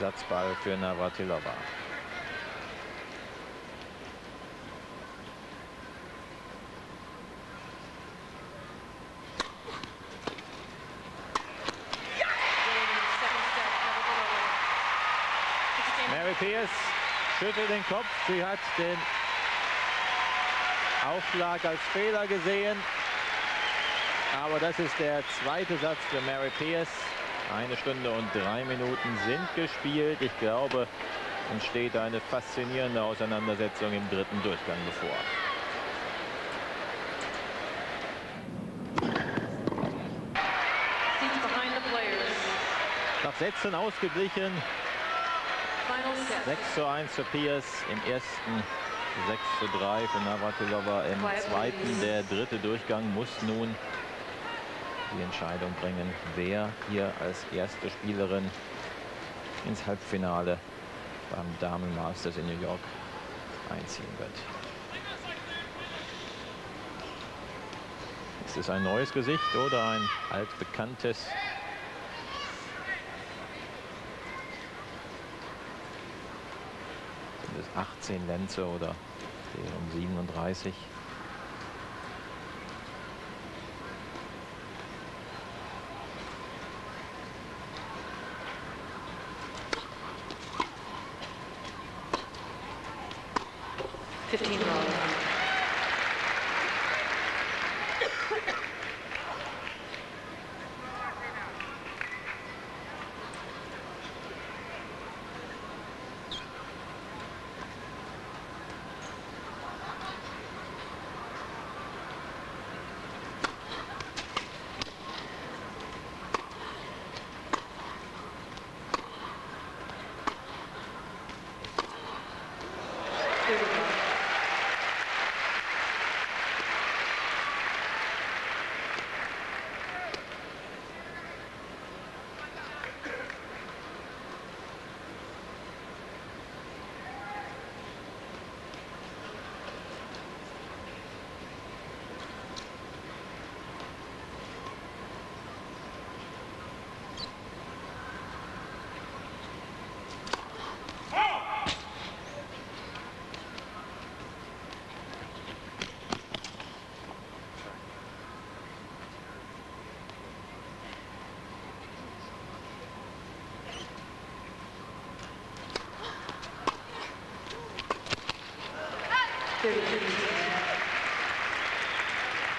Satzball für Navratilova. Mary Pierce schüttelt den Kopf. Sie hat den Aufschlag als Fehler gesehen. Aber das ist der zweite Satz für Mary Pierce. Eine Stunde und drei Minuten sind gespielt. Ich glaube, uns steht eine faszinierende Auseinandersetzung im dritten Durchgang bevor. Nach Sätzen ausgeglichen. 6 zu 1 für Pierce im ersten 6 zu 3 für Navratilova im zweiten. Der dritte Durchgang muss nun die Entscheidung bringen, wer hier als erste Spielerin ins Halbfinale beim Damen Masters in New York einziehen wird. Ist es ein neues Gesicht oder ein altbekanntes? Sind es 18 Lenze oder um 37? Fifteen love.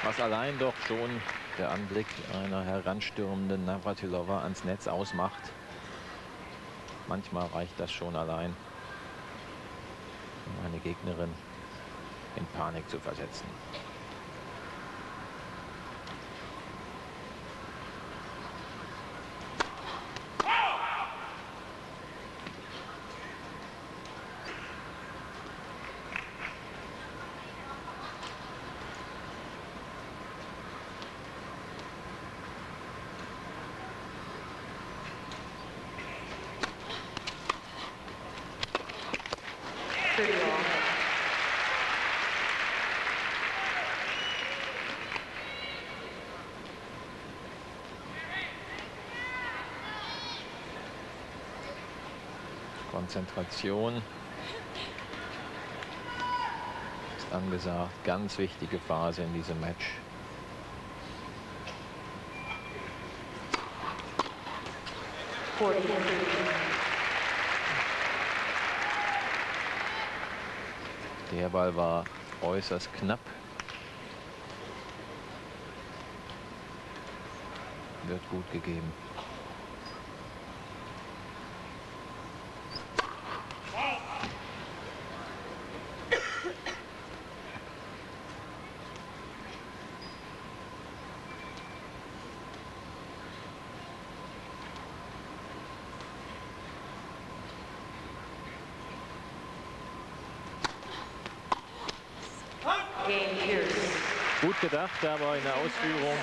Was allein doch schon der Anblick einer heranstürmenden Navratilova ans Netz ausmacht. Manchmal reicht das schon allein, um eine Gegnerin in Panik zu versetzen. Konzentration ist angesagt. Ganz wichtige Phase in diesem Match. Der Ball war äußerst knapp. Wird gut gegeben. Gut gedacht, aber in der Ausführung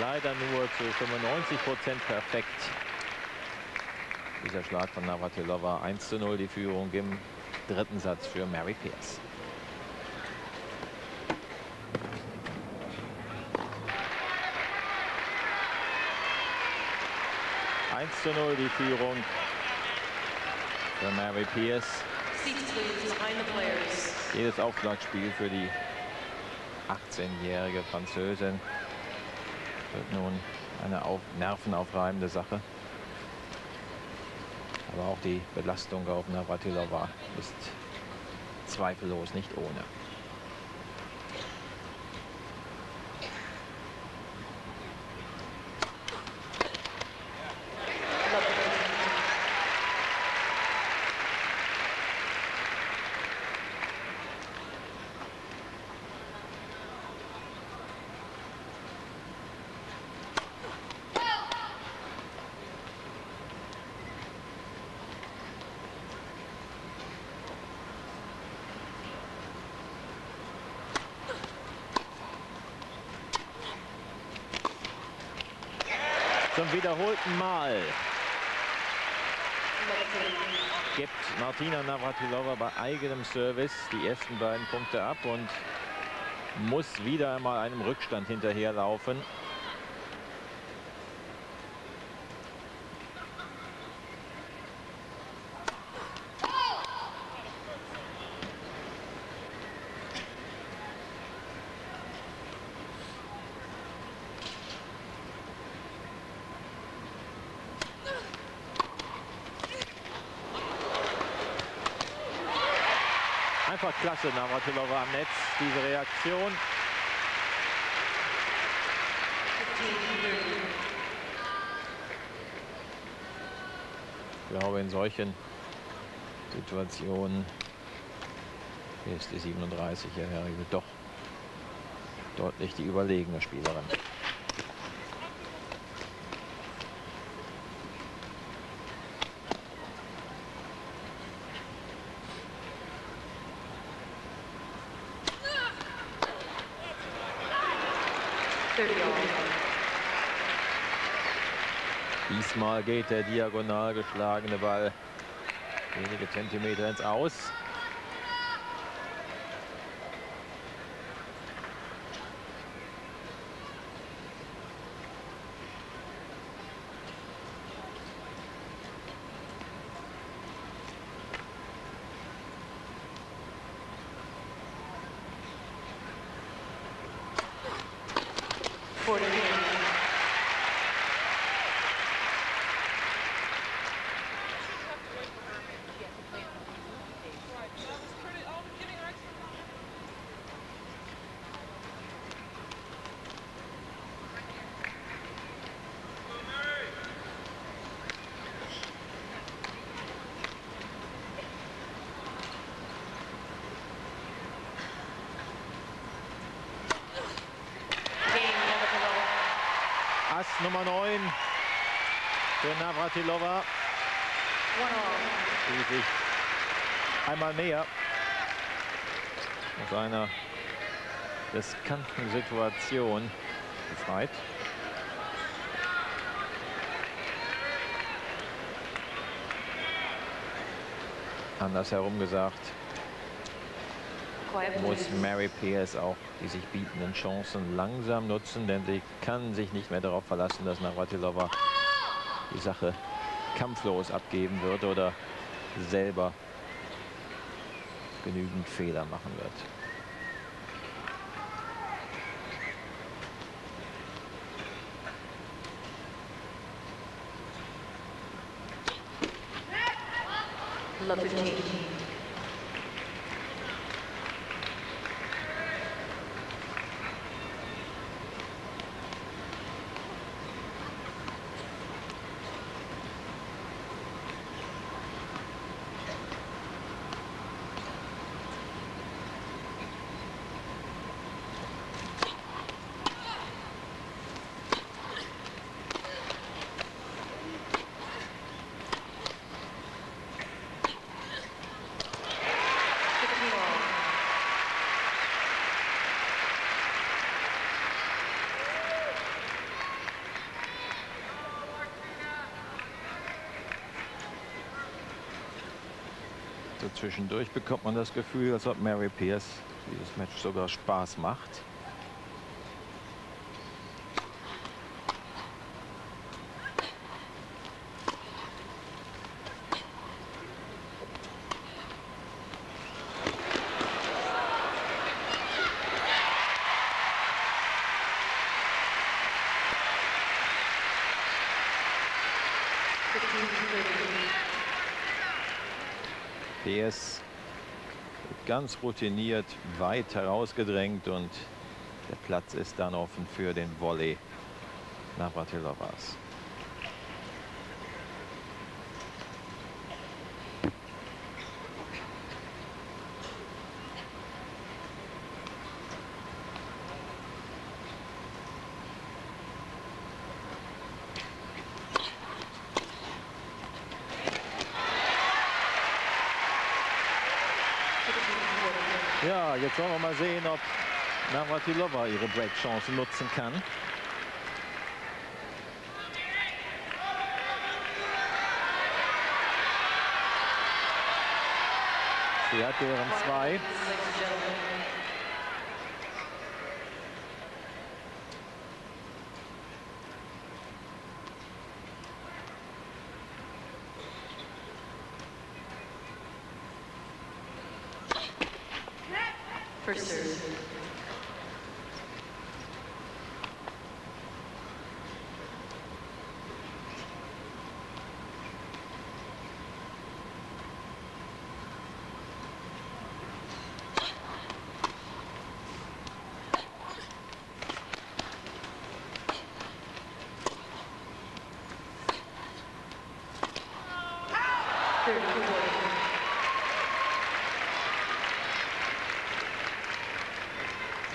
leider nur zu 95 Prozent perfekt. Dieser Schlag von Navratilova 1 zu 0 die Führung im dritten Satz für Mary Pierce. Zu 0 die Führung für Mary Pierce. Jedes Aufschlagspiel für die 18-jährige Französin wird nun eine auf, nervenaufreibende Sache. Aber auch die Belastung auf Navratilova ist zweifellos nicht ohne. Zum wiederholten Mal gibt Martina Navratilova bei eigenem Service die ersten beiden Punkte ab und muss wieder einmal einem Rückstand hinterherlaufen. Einfach klasse, Navratilova am Netz, diese Reaktion. Ich glaube, in solchen Situationen ist die 37-Jährige doch deutlich die überlegene Spielerin. Diesmal geht der diagonal geschlagene Ball wenige Zentimeter ins Aus. Ass Nummer 9 für Navratilova. Die sich einmal mehr aus einer riskanten Situation befreit. Andersherum gesagt, muss Mary Pierce auch die sich bietenden Chancen langsam nutzen, denn sie kann sich nicht mehr darauf verlassen, dass Navratilova die Sache kampflos abgeben wird oder selber genügend Fehler machen wird. Love 15. So zwischendurch bekommt man das Gefühl, als ob Mary Pierce dieses Match sogar Spaß macht. PS wird ganz routiniert weit herausgedrängt und der Platz ist dann offen für den Volley Navratilovas. Wollen wir mal sehen, ob Navratilova ihre Break-Chancen nutzen kann. Sie hat deren zwei. First serve.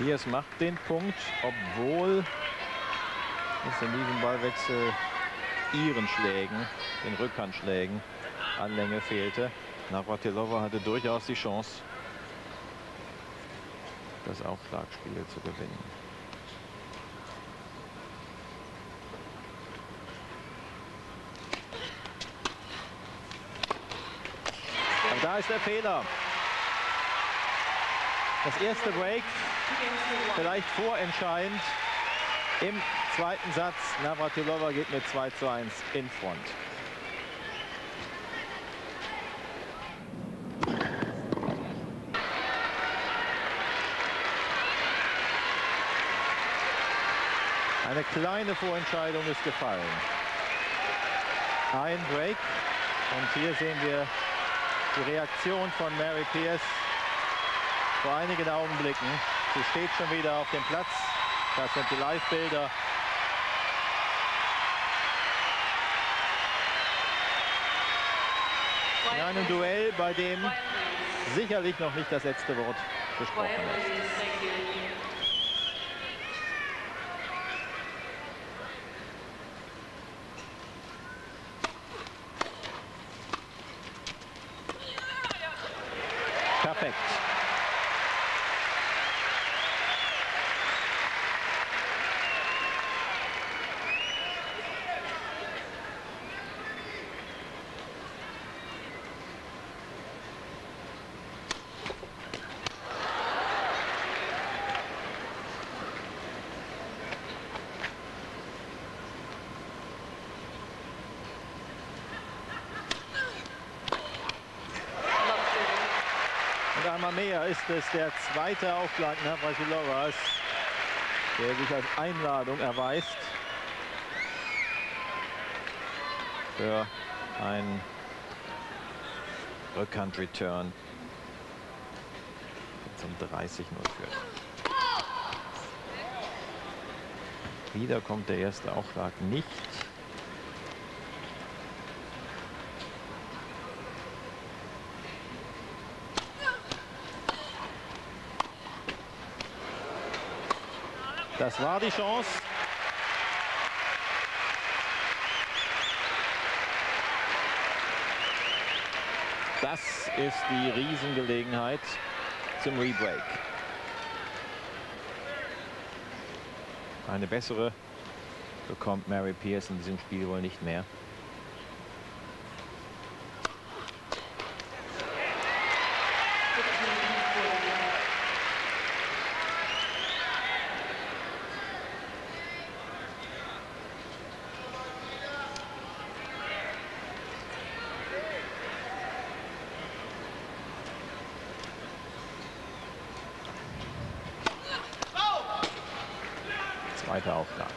Pierce macht den Punkt, obwohl es in diesem Ballwechsel ihren Schlägen, den Rückhandschlägen, an Länge fehlte. Navratilova hatte durchaus die Chance, das Aufschlagspiel zu gewinnen. Und da ist der Fehler. Das erste Break vielleicht vorentscheidend im zweiten Satz. Navratilova geht mit 2 zu 1 in Front. Eine kleine Vorentscheidung ist gefallen. Ein Break. Und hier sehen wir die Reaktion von Mary Pierce vor einigen Augenblicken. Sie steht schon wieder auf dem Platz. Das sind die Live-Bilder. In einem Duell, bei dem sicherlich noch nicht das letzte Wort gesprochen ist. Perfekt. Mehr ist es der zweite Aufschlag Navratilovas, der sich als Einladung erweist für ein Rückhand-Return zum 30-0 führt. Wieder kommt der erste Aufschlag nicht. Das war die Chance. Das ist die Riesengelegenheit zum Rebreak. Eine bessere bekommt Mary Pierce in diesem Spiel wohl nicht mehr. Zweiter Aufschlag.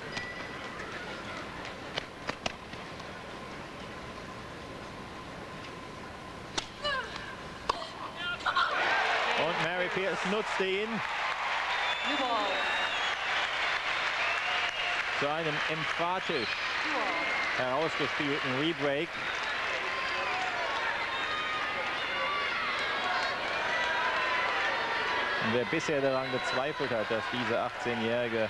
Und Mary Pierce nutzte ihn zu einem emphatisch herausgespielten Rebreak. Und wer bisher daran gezweifelt hat, dass diese 18-Jährige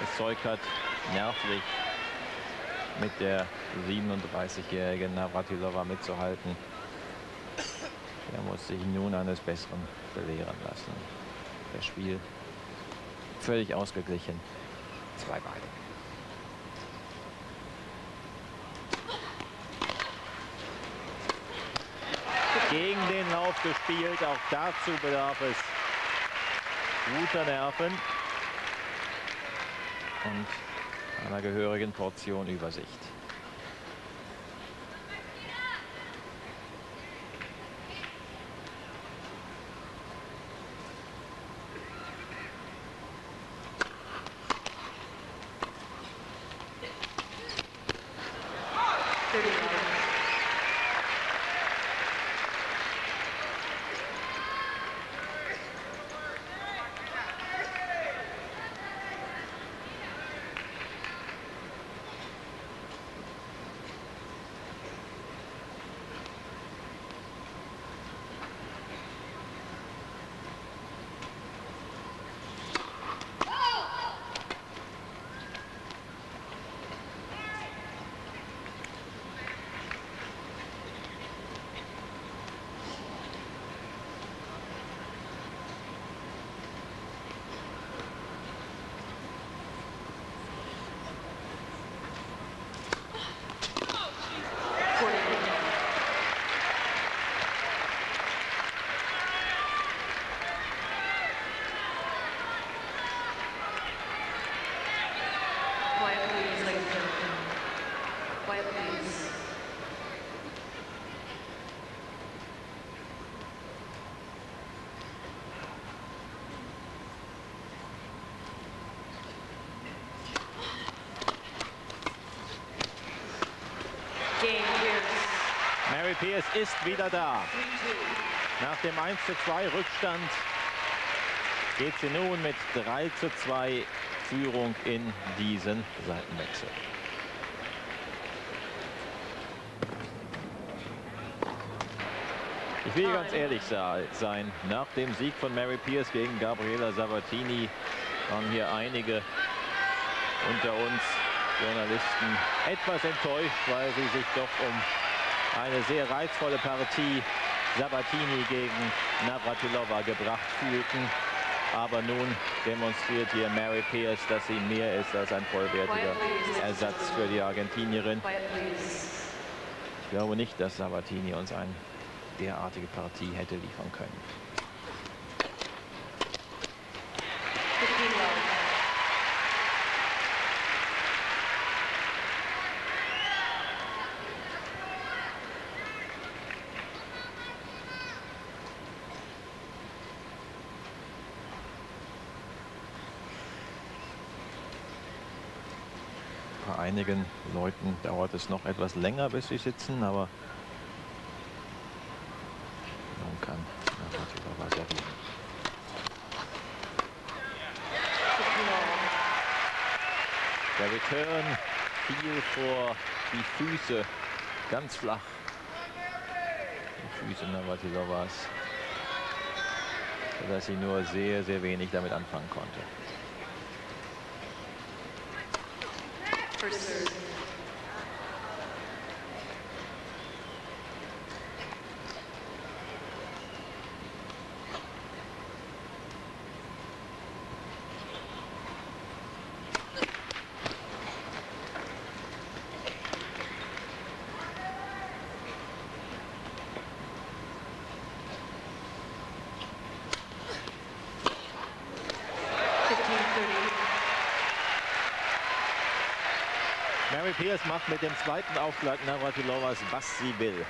das Zeug hat, nervlich mit der 37-jährigen Navratilova mitzuhalten, der muss sich nun eines Besseren belehren lassen. Das Spiel völlig ausgeglichen. Zwei beide. Gegen den Lauf gespielt. Auch dazu bedarf es guter Nerven und einer gehörigen Portion Übersicht. Quiet, please, ladies and gentlemen. Quiet, please. Game Pierce ist wieder da. Nach dem 1 zu 2 Rückstand geht sie nun mit 3 zu 2 Führung in diesen Seitenwechsel. Ich will ganz ehrlich sein, nach dem Sieg von Mary Pierce gegen Gabriela Sabatini waren hier einige unter uns Journalisten etwas enttäuscht, weil sie sich doch um eine sehr reizvolle Partie Sabatini gegen Navratilova gebracht fühlten. Aber nun demonstriert hier Mary Pierce, dass sie mehr ist als ein vollwertiger Ersatz für die Argentinierin. Ich glaube nicht, dass Sabatini uns eine derartige Partie hätte liefern können. Einigen Leuten dauert es noch etwas länger, bis sie sitzen, aber nun kann Navratilova servieren. Der Return fiel vor die Füße ganz flach. Die Füße Navratilovas, sodass sie nur sehr, sehr wenig damit anfangen konnte. for serving. Pierce macht mit dem zweiten Aufschlag Navratilovas, was sie will.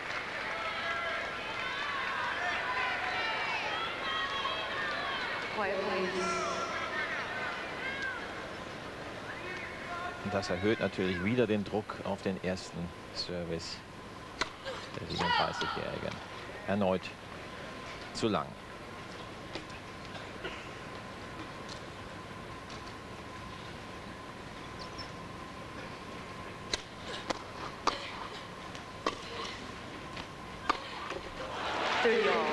Und das erhöht natürlich wieder den Druck auf den ersten Service der 37-Jährigen. Erneut zu lang. 30 all.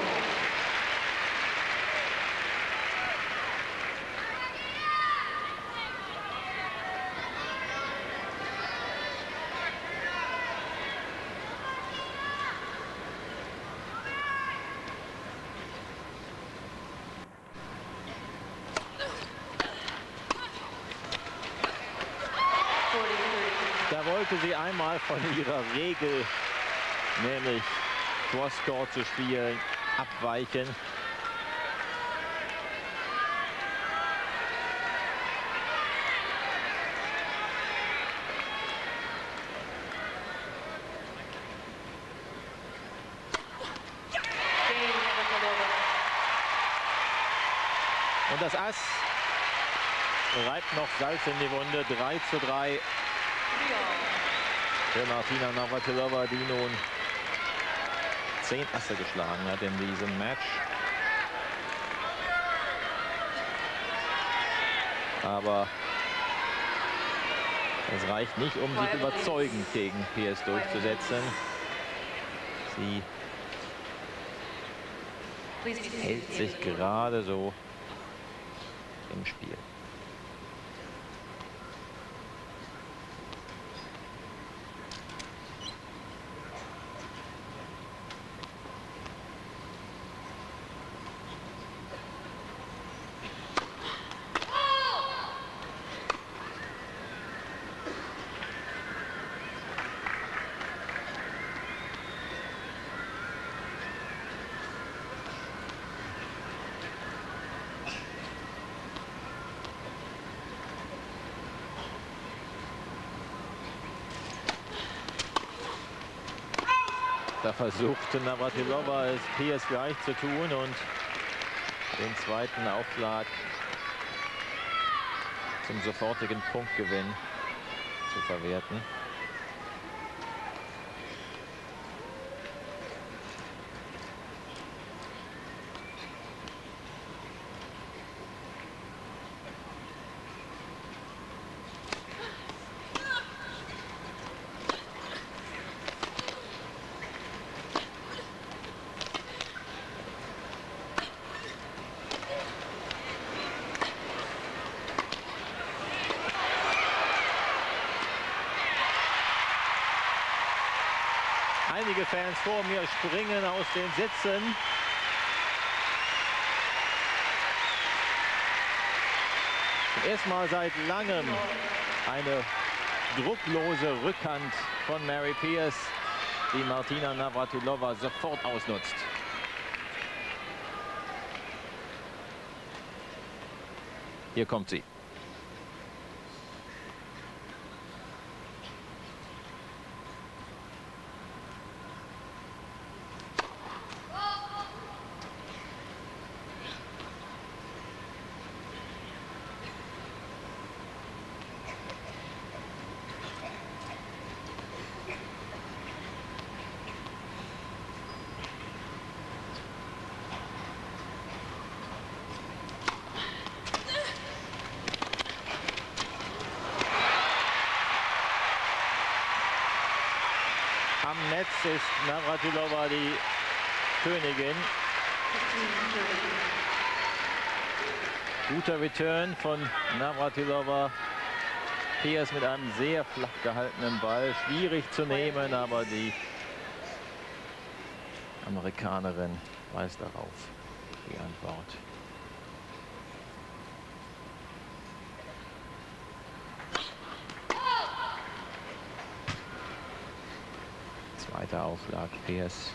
Da wollte sie einmal von ihrer Regel, nämlich Crosscourt zu spielen, abweichen. Und das Ass reibt noch Salz in die Wunde. 3 zu 3 für Martina Navratilova, die nun zehn Asse geschlagen hat in diesem Match. Aber es reicht nicht, um sich überzeugend gegen PS durchzusetzen. Sie hält sich gerade so im Spiel. Da versuchte Navratilova es Piers gleich zu tun und den zweiten Aufschlag zum sofortigen Punktgewinn zu verwerten. Fans vor mir springen aus den Sitzen. Erstmal seit langem eine drucklose Rückhand von Mary Pierce, die Martina Navratilova sofort ausnutzt. Hier kommt sie. Am Netz ist Navratilova die Königin. Guter Return von Navratilova. Pierce mit einem sehr flach gehaltenen Ball. Schwierig zu nehmen, aber die Amerikanerin weiß darauf die Antwort. Zweiter Aufschlag, Pierce.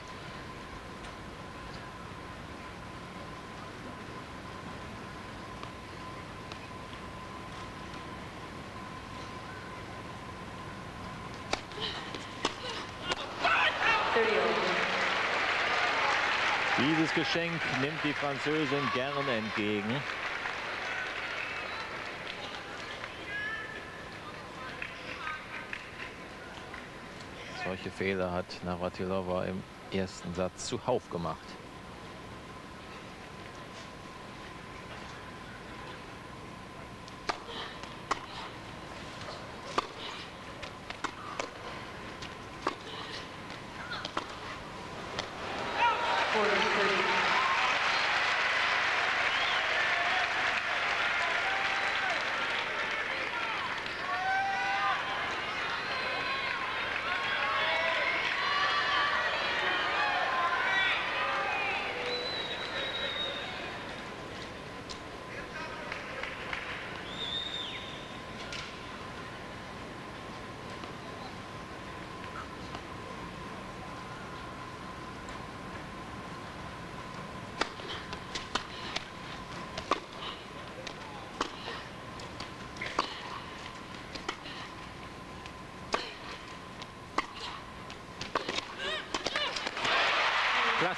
Dieses Geschenk nimmt die Französin gerne entgegen. Fehler hat Navratilova im ersten Satz zuhauf gemacht.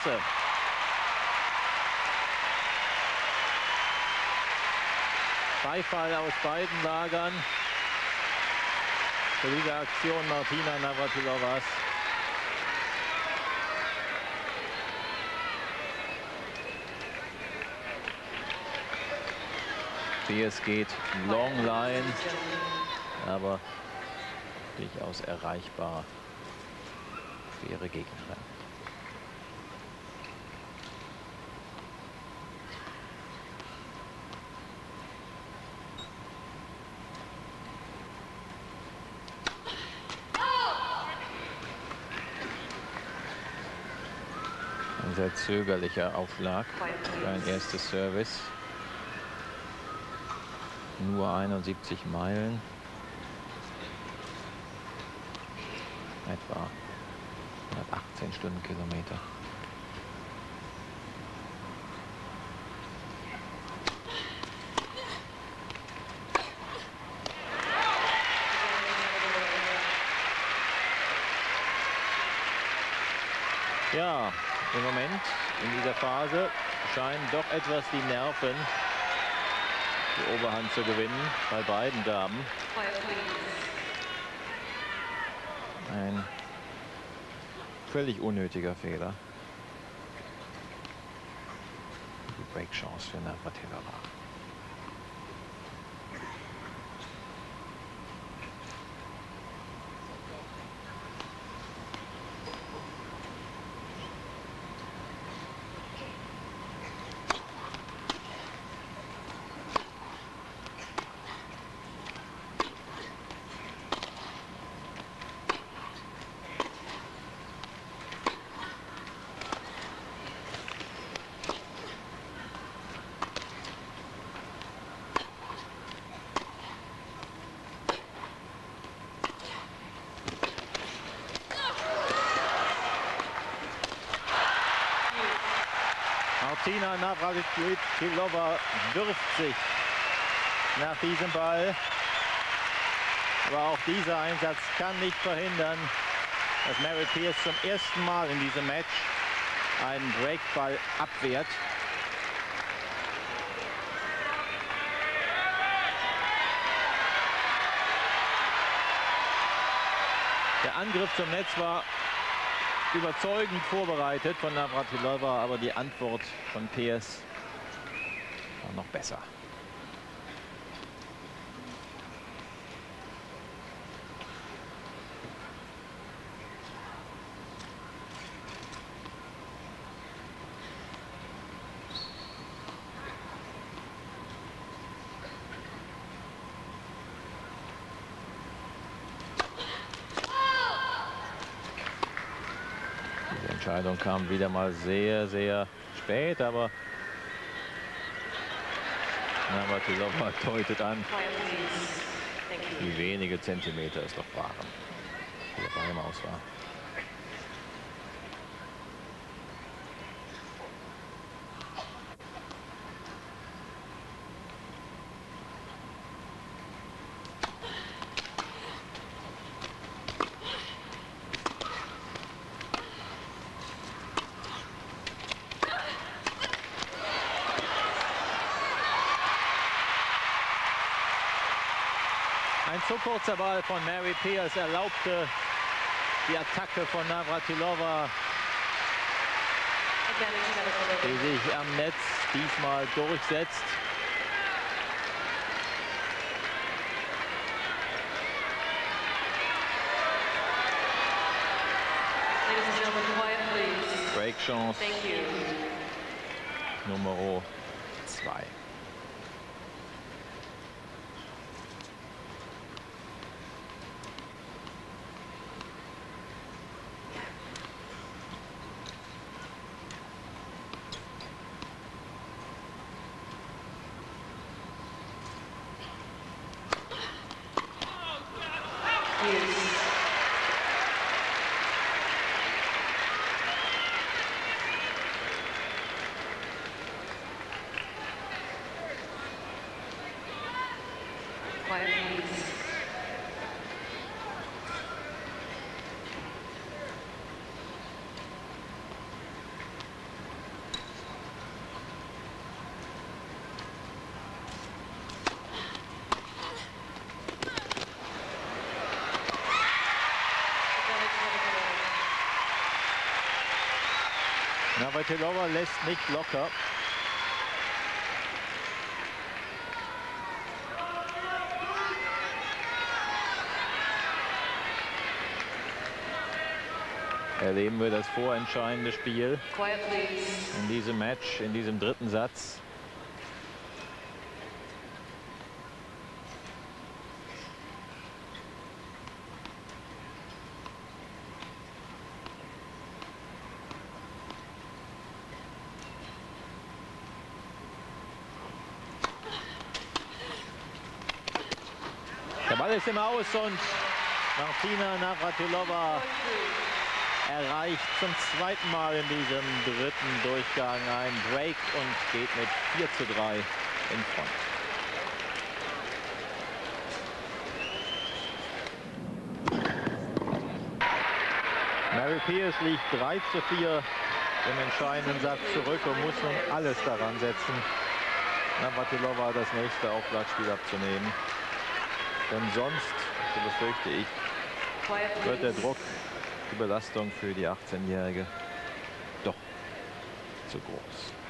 Klasse. Beifall aus beiden Lagern für diese Aktion Martina Navratilovas. es geht Long Line, aber durchaus erreichbar für ihre Gegnerin. sehr zögerlicher Aufschlag für ein erstes Service. Nur 71 Meilen. Etwa 118 Stundenkilometer. Ja, im Moment in dieser Phase scheinen doch etwas die Nerven die Oberhand zu gewinnen bei beiden Damen. Ein völlig unnötiger Fehler. Die Break-Chance für Navratilova. Martina Navratilova wirft sich nach diesem Ball. Aber auch dieser Einsatz kann nicht verhindern, dass Mary Pierce zum ersten Mal in diesem Match einen Breakball abwehrt. Der Angriff zum Netz war überzeugend vorbereitet von Navratilova, aber die Antwort von PS war noch besser. Entscheidung kam wieder mal sehr, sehr spät, aber Navratilova deutet an, wie wenige Zentimeter es doch waren, die der Ball Aus war. zu kurzer Ball von Mary Pierce erlaubte die Attacke von Navratilova, die sich am Netz diesmal durchsetzt. Break Chance Nummer 2. Navratilova lässt nicht locker. Erleben wir das vorentscheidende Spiel in diesem Match, in diesem dritten Satz. Ist im Aus und Martina Navratilova erreicht zum zweiten Mal in diesem dritten Durchgang ein Break und geht mit 4 zu 3 in Front. Mary Pierce liegt 3 zu 4 im entscheidenden Satz zurück und muss nun alles daran setzen, Navratilova das nächste Aufschlagspiel abzunehmen. Denn sonst, so befürchte ich, wird der Druck, die Belastung für die 18-Jährige doch zu groß.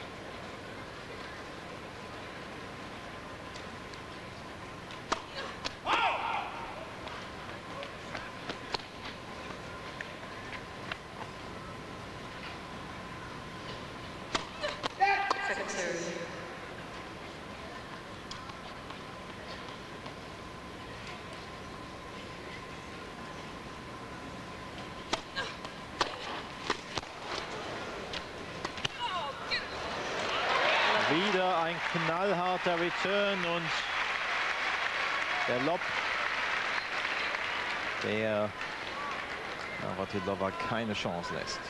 Knallharter Return und der Lob, der Navratilova keine Chance lässt.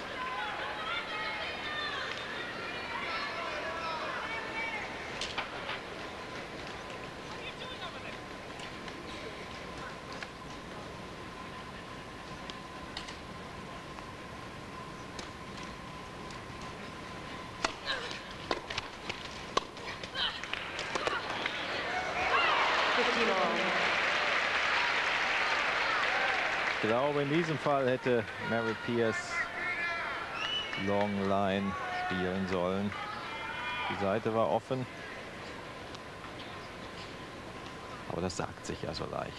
Glaube, in diesem Fall hätte Mary Pierce Long Line spielen sollen. Die Seite war offen. Aber das sagt sich ja so leicht.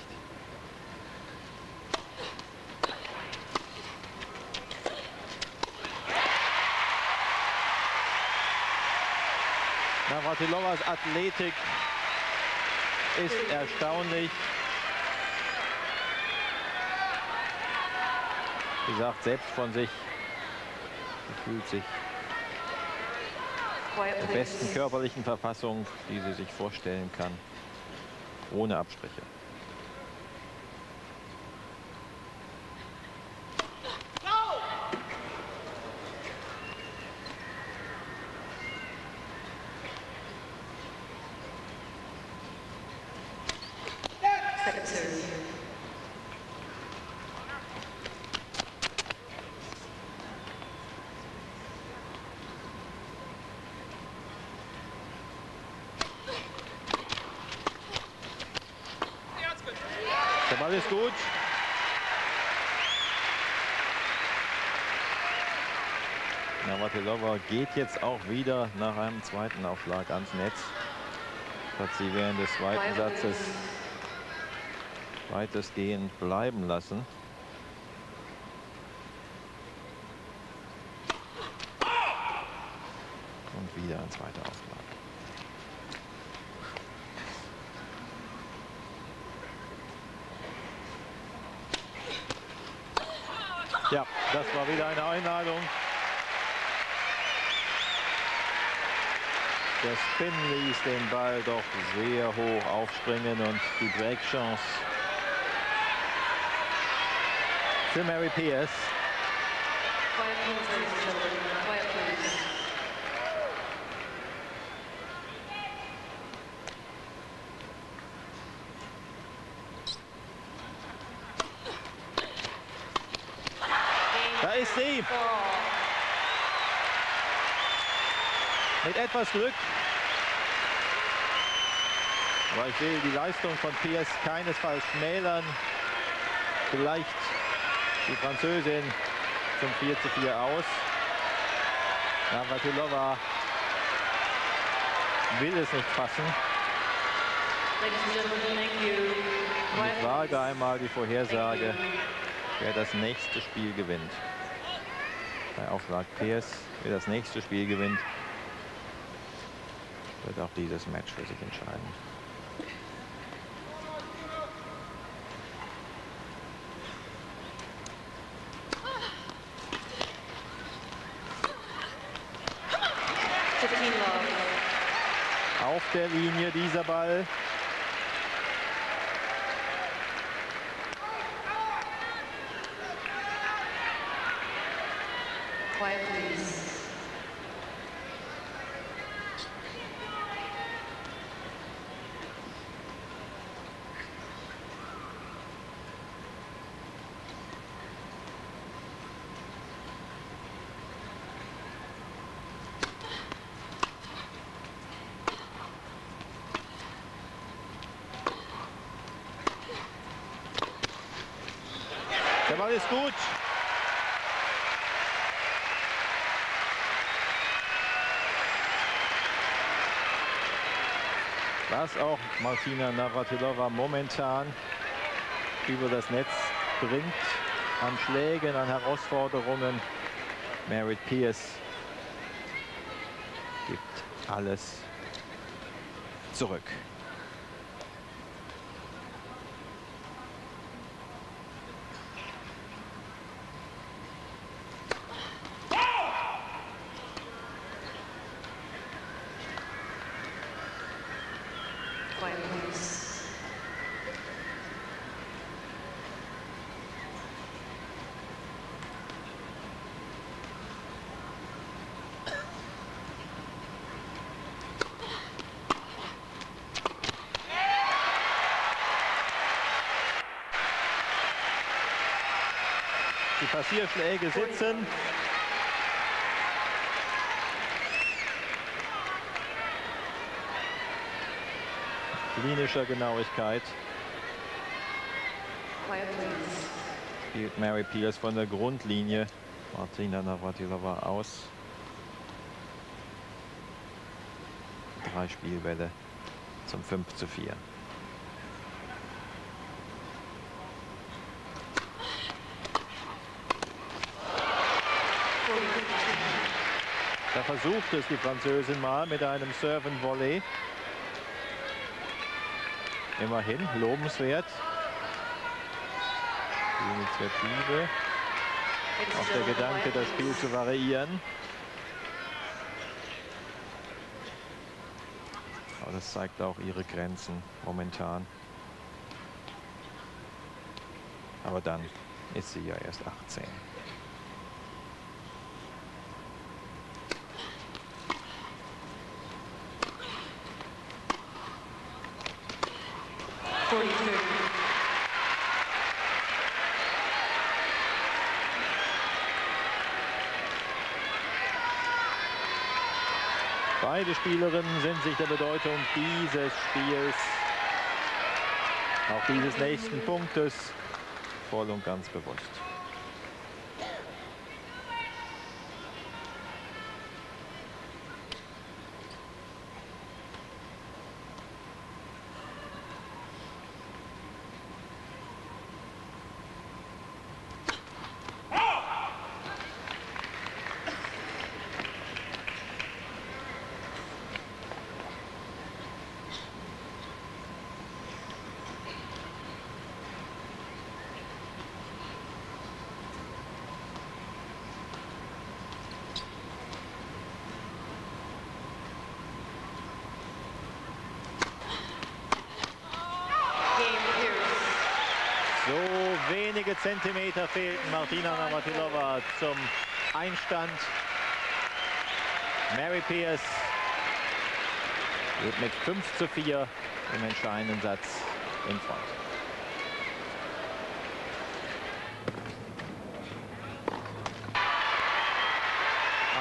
Navratilovas Athletik ist erstaunlich. Sie sagt selbst von sich, Sie fühlt sich der besten körperlichen Verfassung, die sie sich vorstellen kann, ohne Abstriche. Alles gut. Navratilova geht jetzt auch wieder nach einem zweiten Aufschlag ans Netz. Hat sie während des zweiten Satzes weitestgehend bleiben lassen. Und wieder ein zweiter Aufschlag. Ja, das war wieder eine Einladung. Der Spin ließ den Ball doch sehr hoch aufspringen und die Breakchance für Mary Pierce. ist sie. Mit etwas Glück. Aber ich will die Leistung von PS keinesfalls schmälern. Vielleicht die Französin zum 4 zu 4 aus. Navratilova will es nicht fassen. ich wage einmal die Vorhersage, wer das nächste Spiel gewinnt bei Aufschlag PS, wer das nächste Spiel gewinnt, wird auch dieses Match für sich entscheiden. Auf der Linie dieser Ball. Ist gut. Was auch Martina Navratilova momentan über das Netz bringt an Schlägen, an Herausforderungen. Merit Pierce gibt alles zurück. Passierschläge sitzen. Klinischer Genauigkeit. Spielt Mary Pierce von der Grundlinie. Martina Navratilova aus. Drei Spielbälle zum 5 zu 4. Da versucht es die Französin mal mit einem Serve-and-Volley. Immerhin, lobenswert. Die Initiative. Auch der Gedanke, das Spiel zu variieren. Aber das zeigt auch ihre Grenzen momentan. Aber dann ist sie ja erst 18. Beide Spielerinnen sind sich der Bedeutung dieses Spiels, auch dieses nächsten Punktes, voll und ganz bewusst. wenige Zentimeter fehlten Martina Navratilova zum Einstand. Mary Pierce geht mit 5 zu 4 im entscheidenden Satz in Front.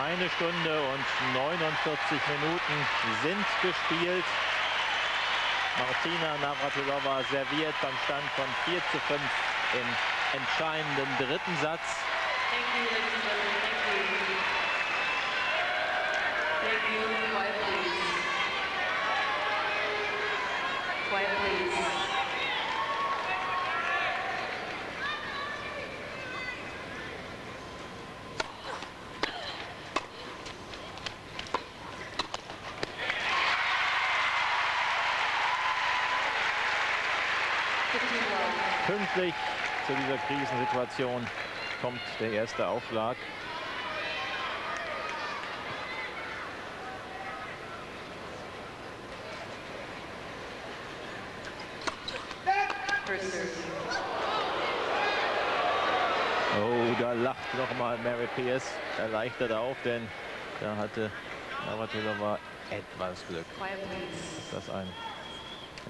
Eine Stunde und 49 Minuten sind gespielt. Martina Navratilova serviert beim Stand von 4 zu 5 im entscheidenden dritten Satz. Pünktlich zu dieser Krisensituation kommt der erste Aufschlag. Oh, da lacht noch mal Mary Pierce erleichtert auf, denn da hatte Navratilova etwas Glück, dass das ein,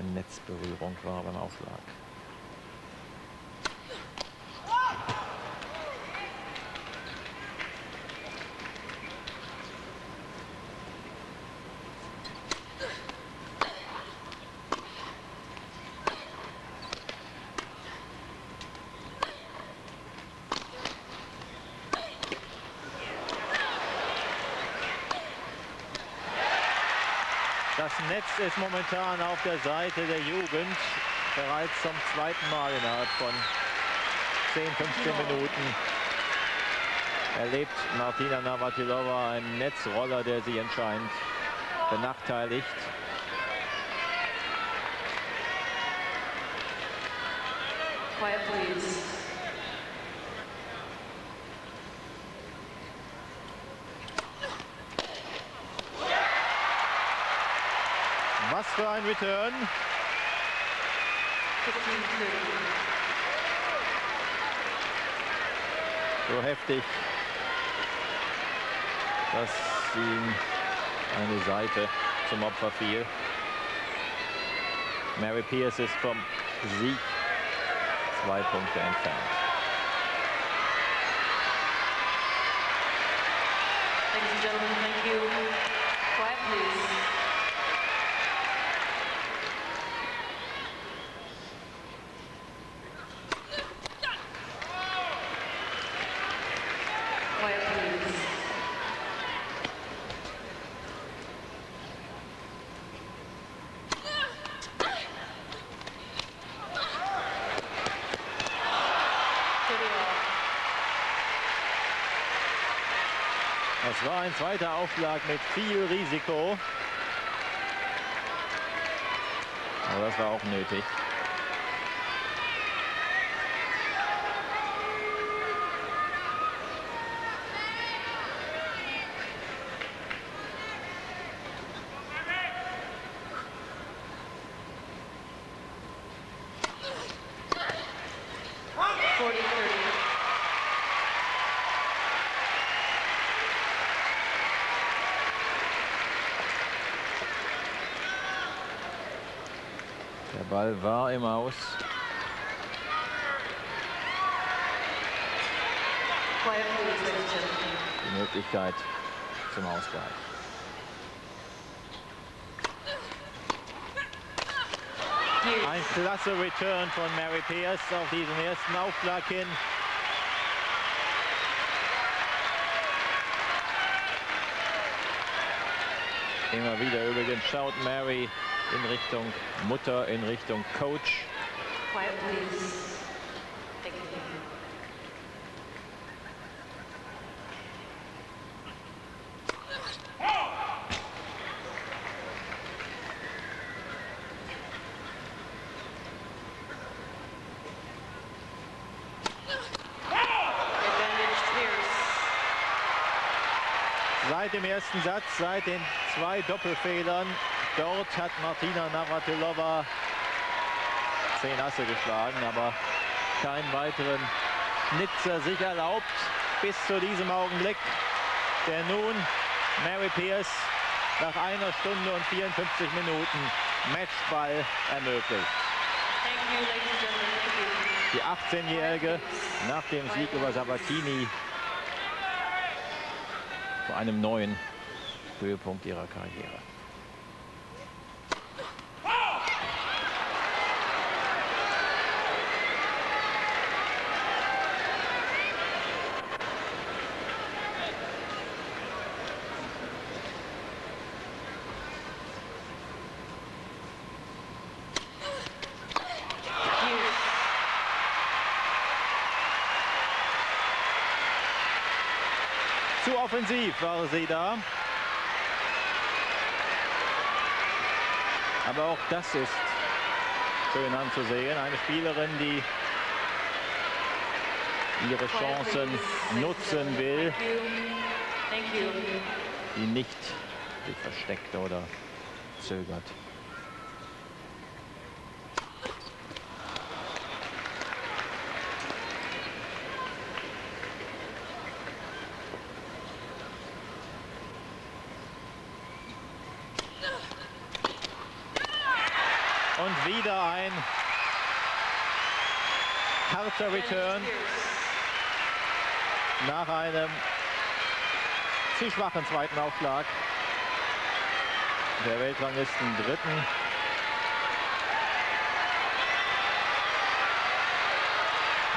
eine Netzberührung war beim Aufschlag. Netz ist momentan auf der Seite der Jugend. Bereits zum zweiten Mal innerhalb von 10, 15 Minuten erlebt Martina Navratilova einen Netzroller, der sie anscheinend benachteiligt. Quiet, please. Was für ein Return. So heftig, dass ihm eine Seite zum Opfer fiel. Mary Pierce ist vom Sieg zwei Punkte entfernt. Ladies and gentlemen, thank you. Quiet, please. ein zweiter Aufschlag mit viel Risiko. Aber das war auch nötig. Der Ball war im Aus. Die Möglichkeit zum Ausgleich. Ein klasse Return von Mary Pierce auf diesen ersten Aufschlag hin. Immer wieder übrigens schaut Mary in Richtung Mutter, in Richtung Coach. Quiet, please. Thank you. Seit dem ersten Satz, seit den zwei Doppelfehlern, dort hat Martina Navratilova zehn Asse geschlagen, aber keinen weiteren Schnitzer sich erlaubt bis zu diesem Augenblick, der nun Mary Pierce nach einer Stunde und 54 Minuten Matchball ermöglicht. Die 18-Jährige nach dem Sieg über Sabatini zu einem neuen Höhepunkt ihrer Karriere. Zu offensiv war sie da. Aber auch das ist schön anzusehen. Eine Spielerin, die ihre Chancen nutzen will, die nicht sich versteckt oder zögert. kurzer Return nach einem zu schwachen zweiten Aufschlag der Weltranglisten Dritten.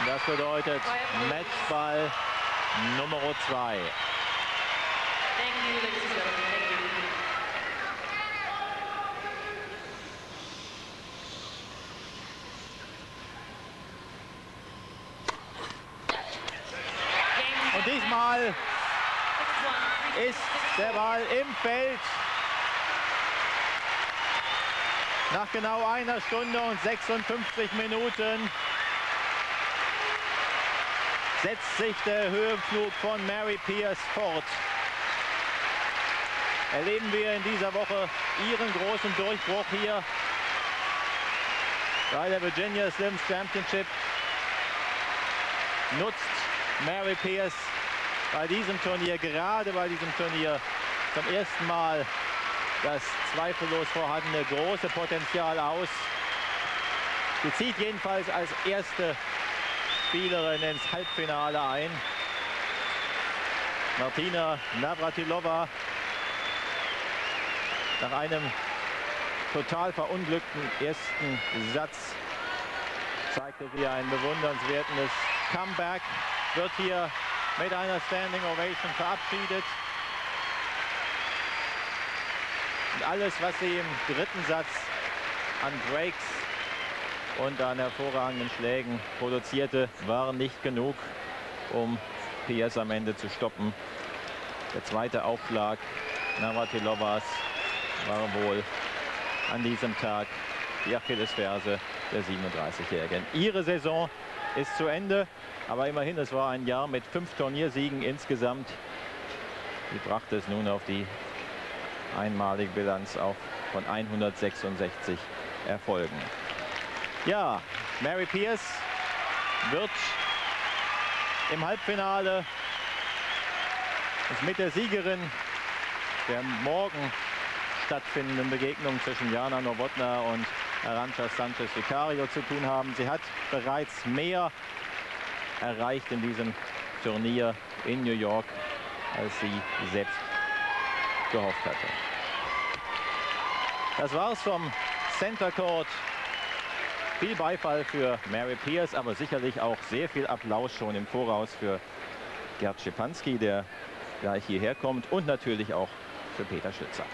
Das bedeutet Matchball Nummer 2. diesmal ist der Ball im Feld. Nach genau einer Stunde und 56 Minuten setzt sich der Höhenflug von Mary Pierce fort. Erleben wir in dieser Woche ihren großen Durchbruch hier bei der Virginia Slims Championship. Nutzt Mary Pierce bei diesem Turnier, gerade bei diesem Turnier, zum ersten Mal das zweifellos vorhandene große Potenzial aus. Sie zieht jedenfalls als erste Spielerin ins Halbfinale ein. Martina Navratilova nach einem total verunglückten ersten Satz zeigte sie ein bewundernswertes Comeback, wird hier mit einer Standing Ovation verabschiedet. Und alles, was sie im dritten Satz an Breaks und an hervorragenden Schlägen produzierte, war nicht genug, um PS am Ende zu stoppen. Der zweite Aufschlag Navratilovas war wohl an diesem Tag die Achillesferse der 37-Jährigen. Ihre Saison ist zu Ende, aber immerhin, es war ein Jahr mit fünf Turniersiegen insgesamt. Die brachte es nun auf die einmalige Bilanz auch von 166 Erfolgen. Ja, Mary Pierce wird im Halbfinale mit der Siegerin der morgen stattfindenden Begegnung zwischen Jana Nowotna und Arancha Sanchez Vicario zu tun haben. Sie hat bereits mehr erreicht in diesem Turnier in New York, als sie selbst gehofft hatte. Das war's vom Center Court. Viel Beifall für Mary Pierce, aber sicherlich auch sehr viel Applaus schon im Voraus für Gerd Schepanski, der gleich hierher kommt und natürlich auch für Peter Schützer.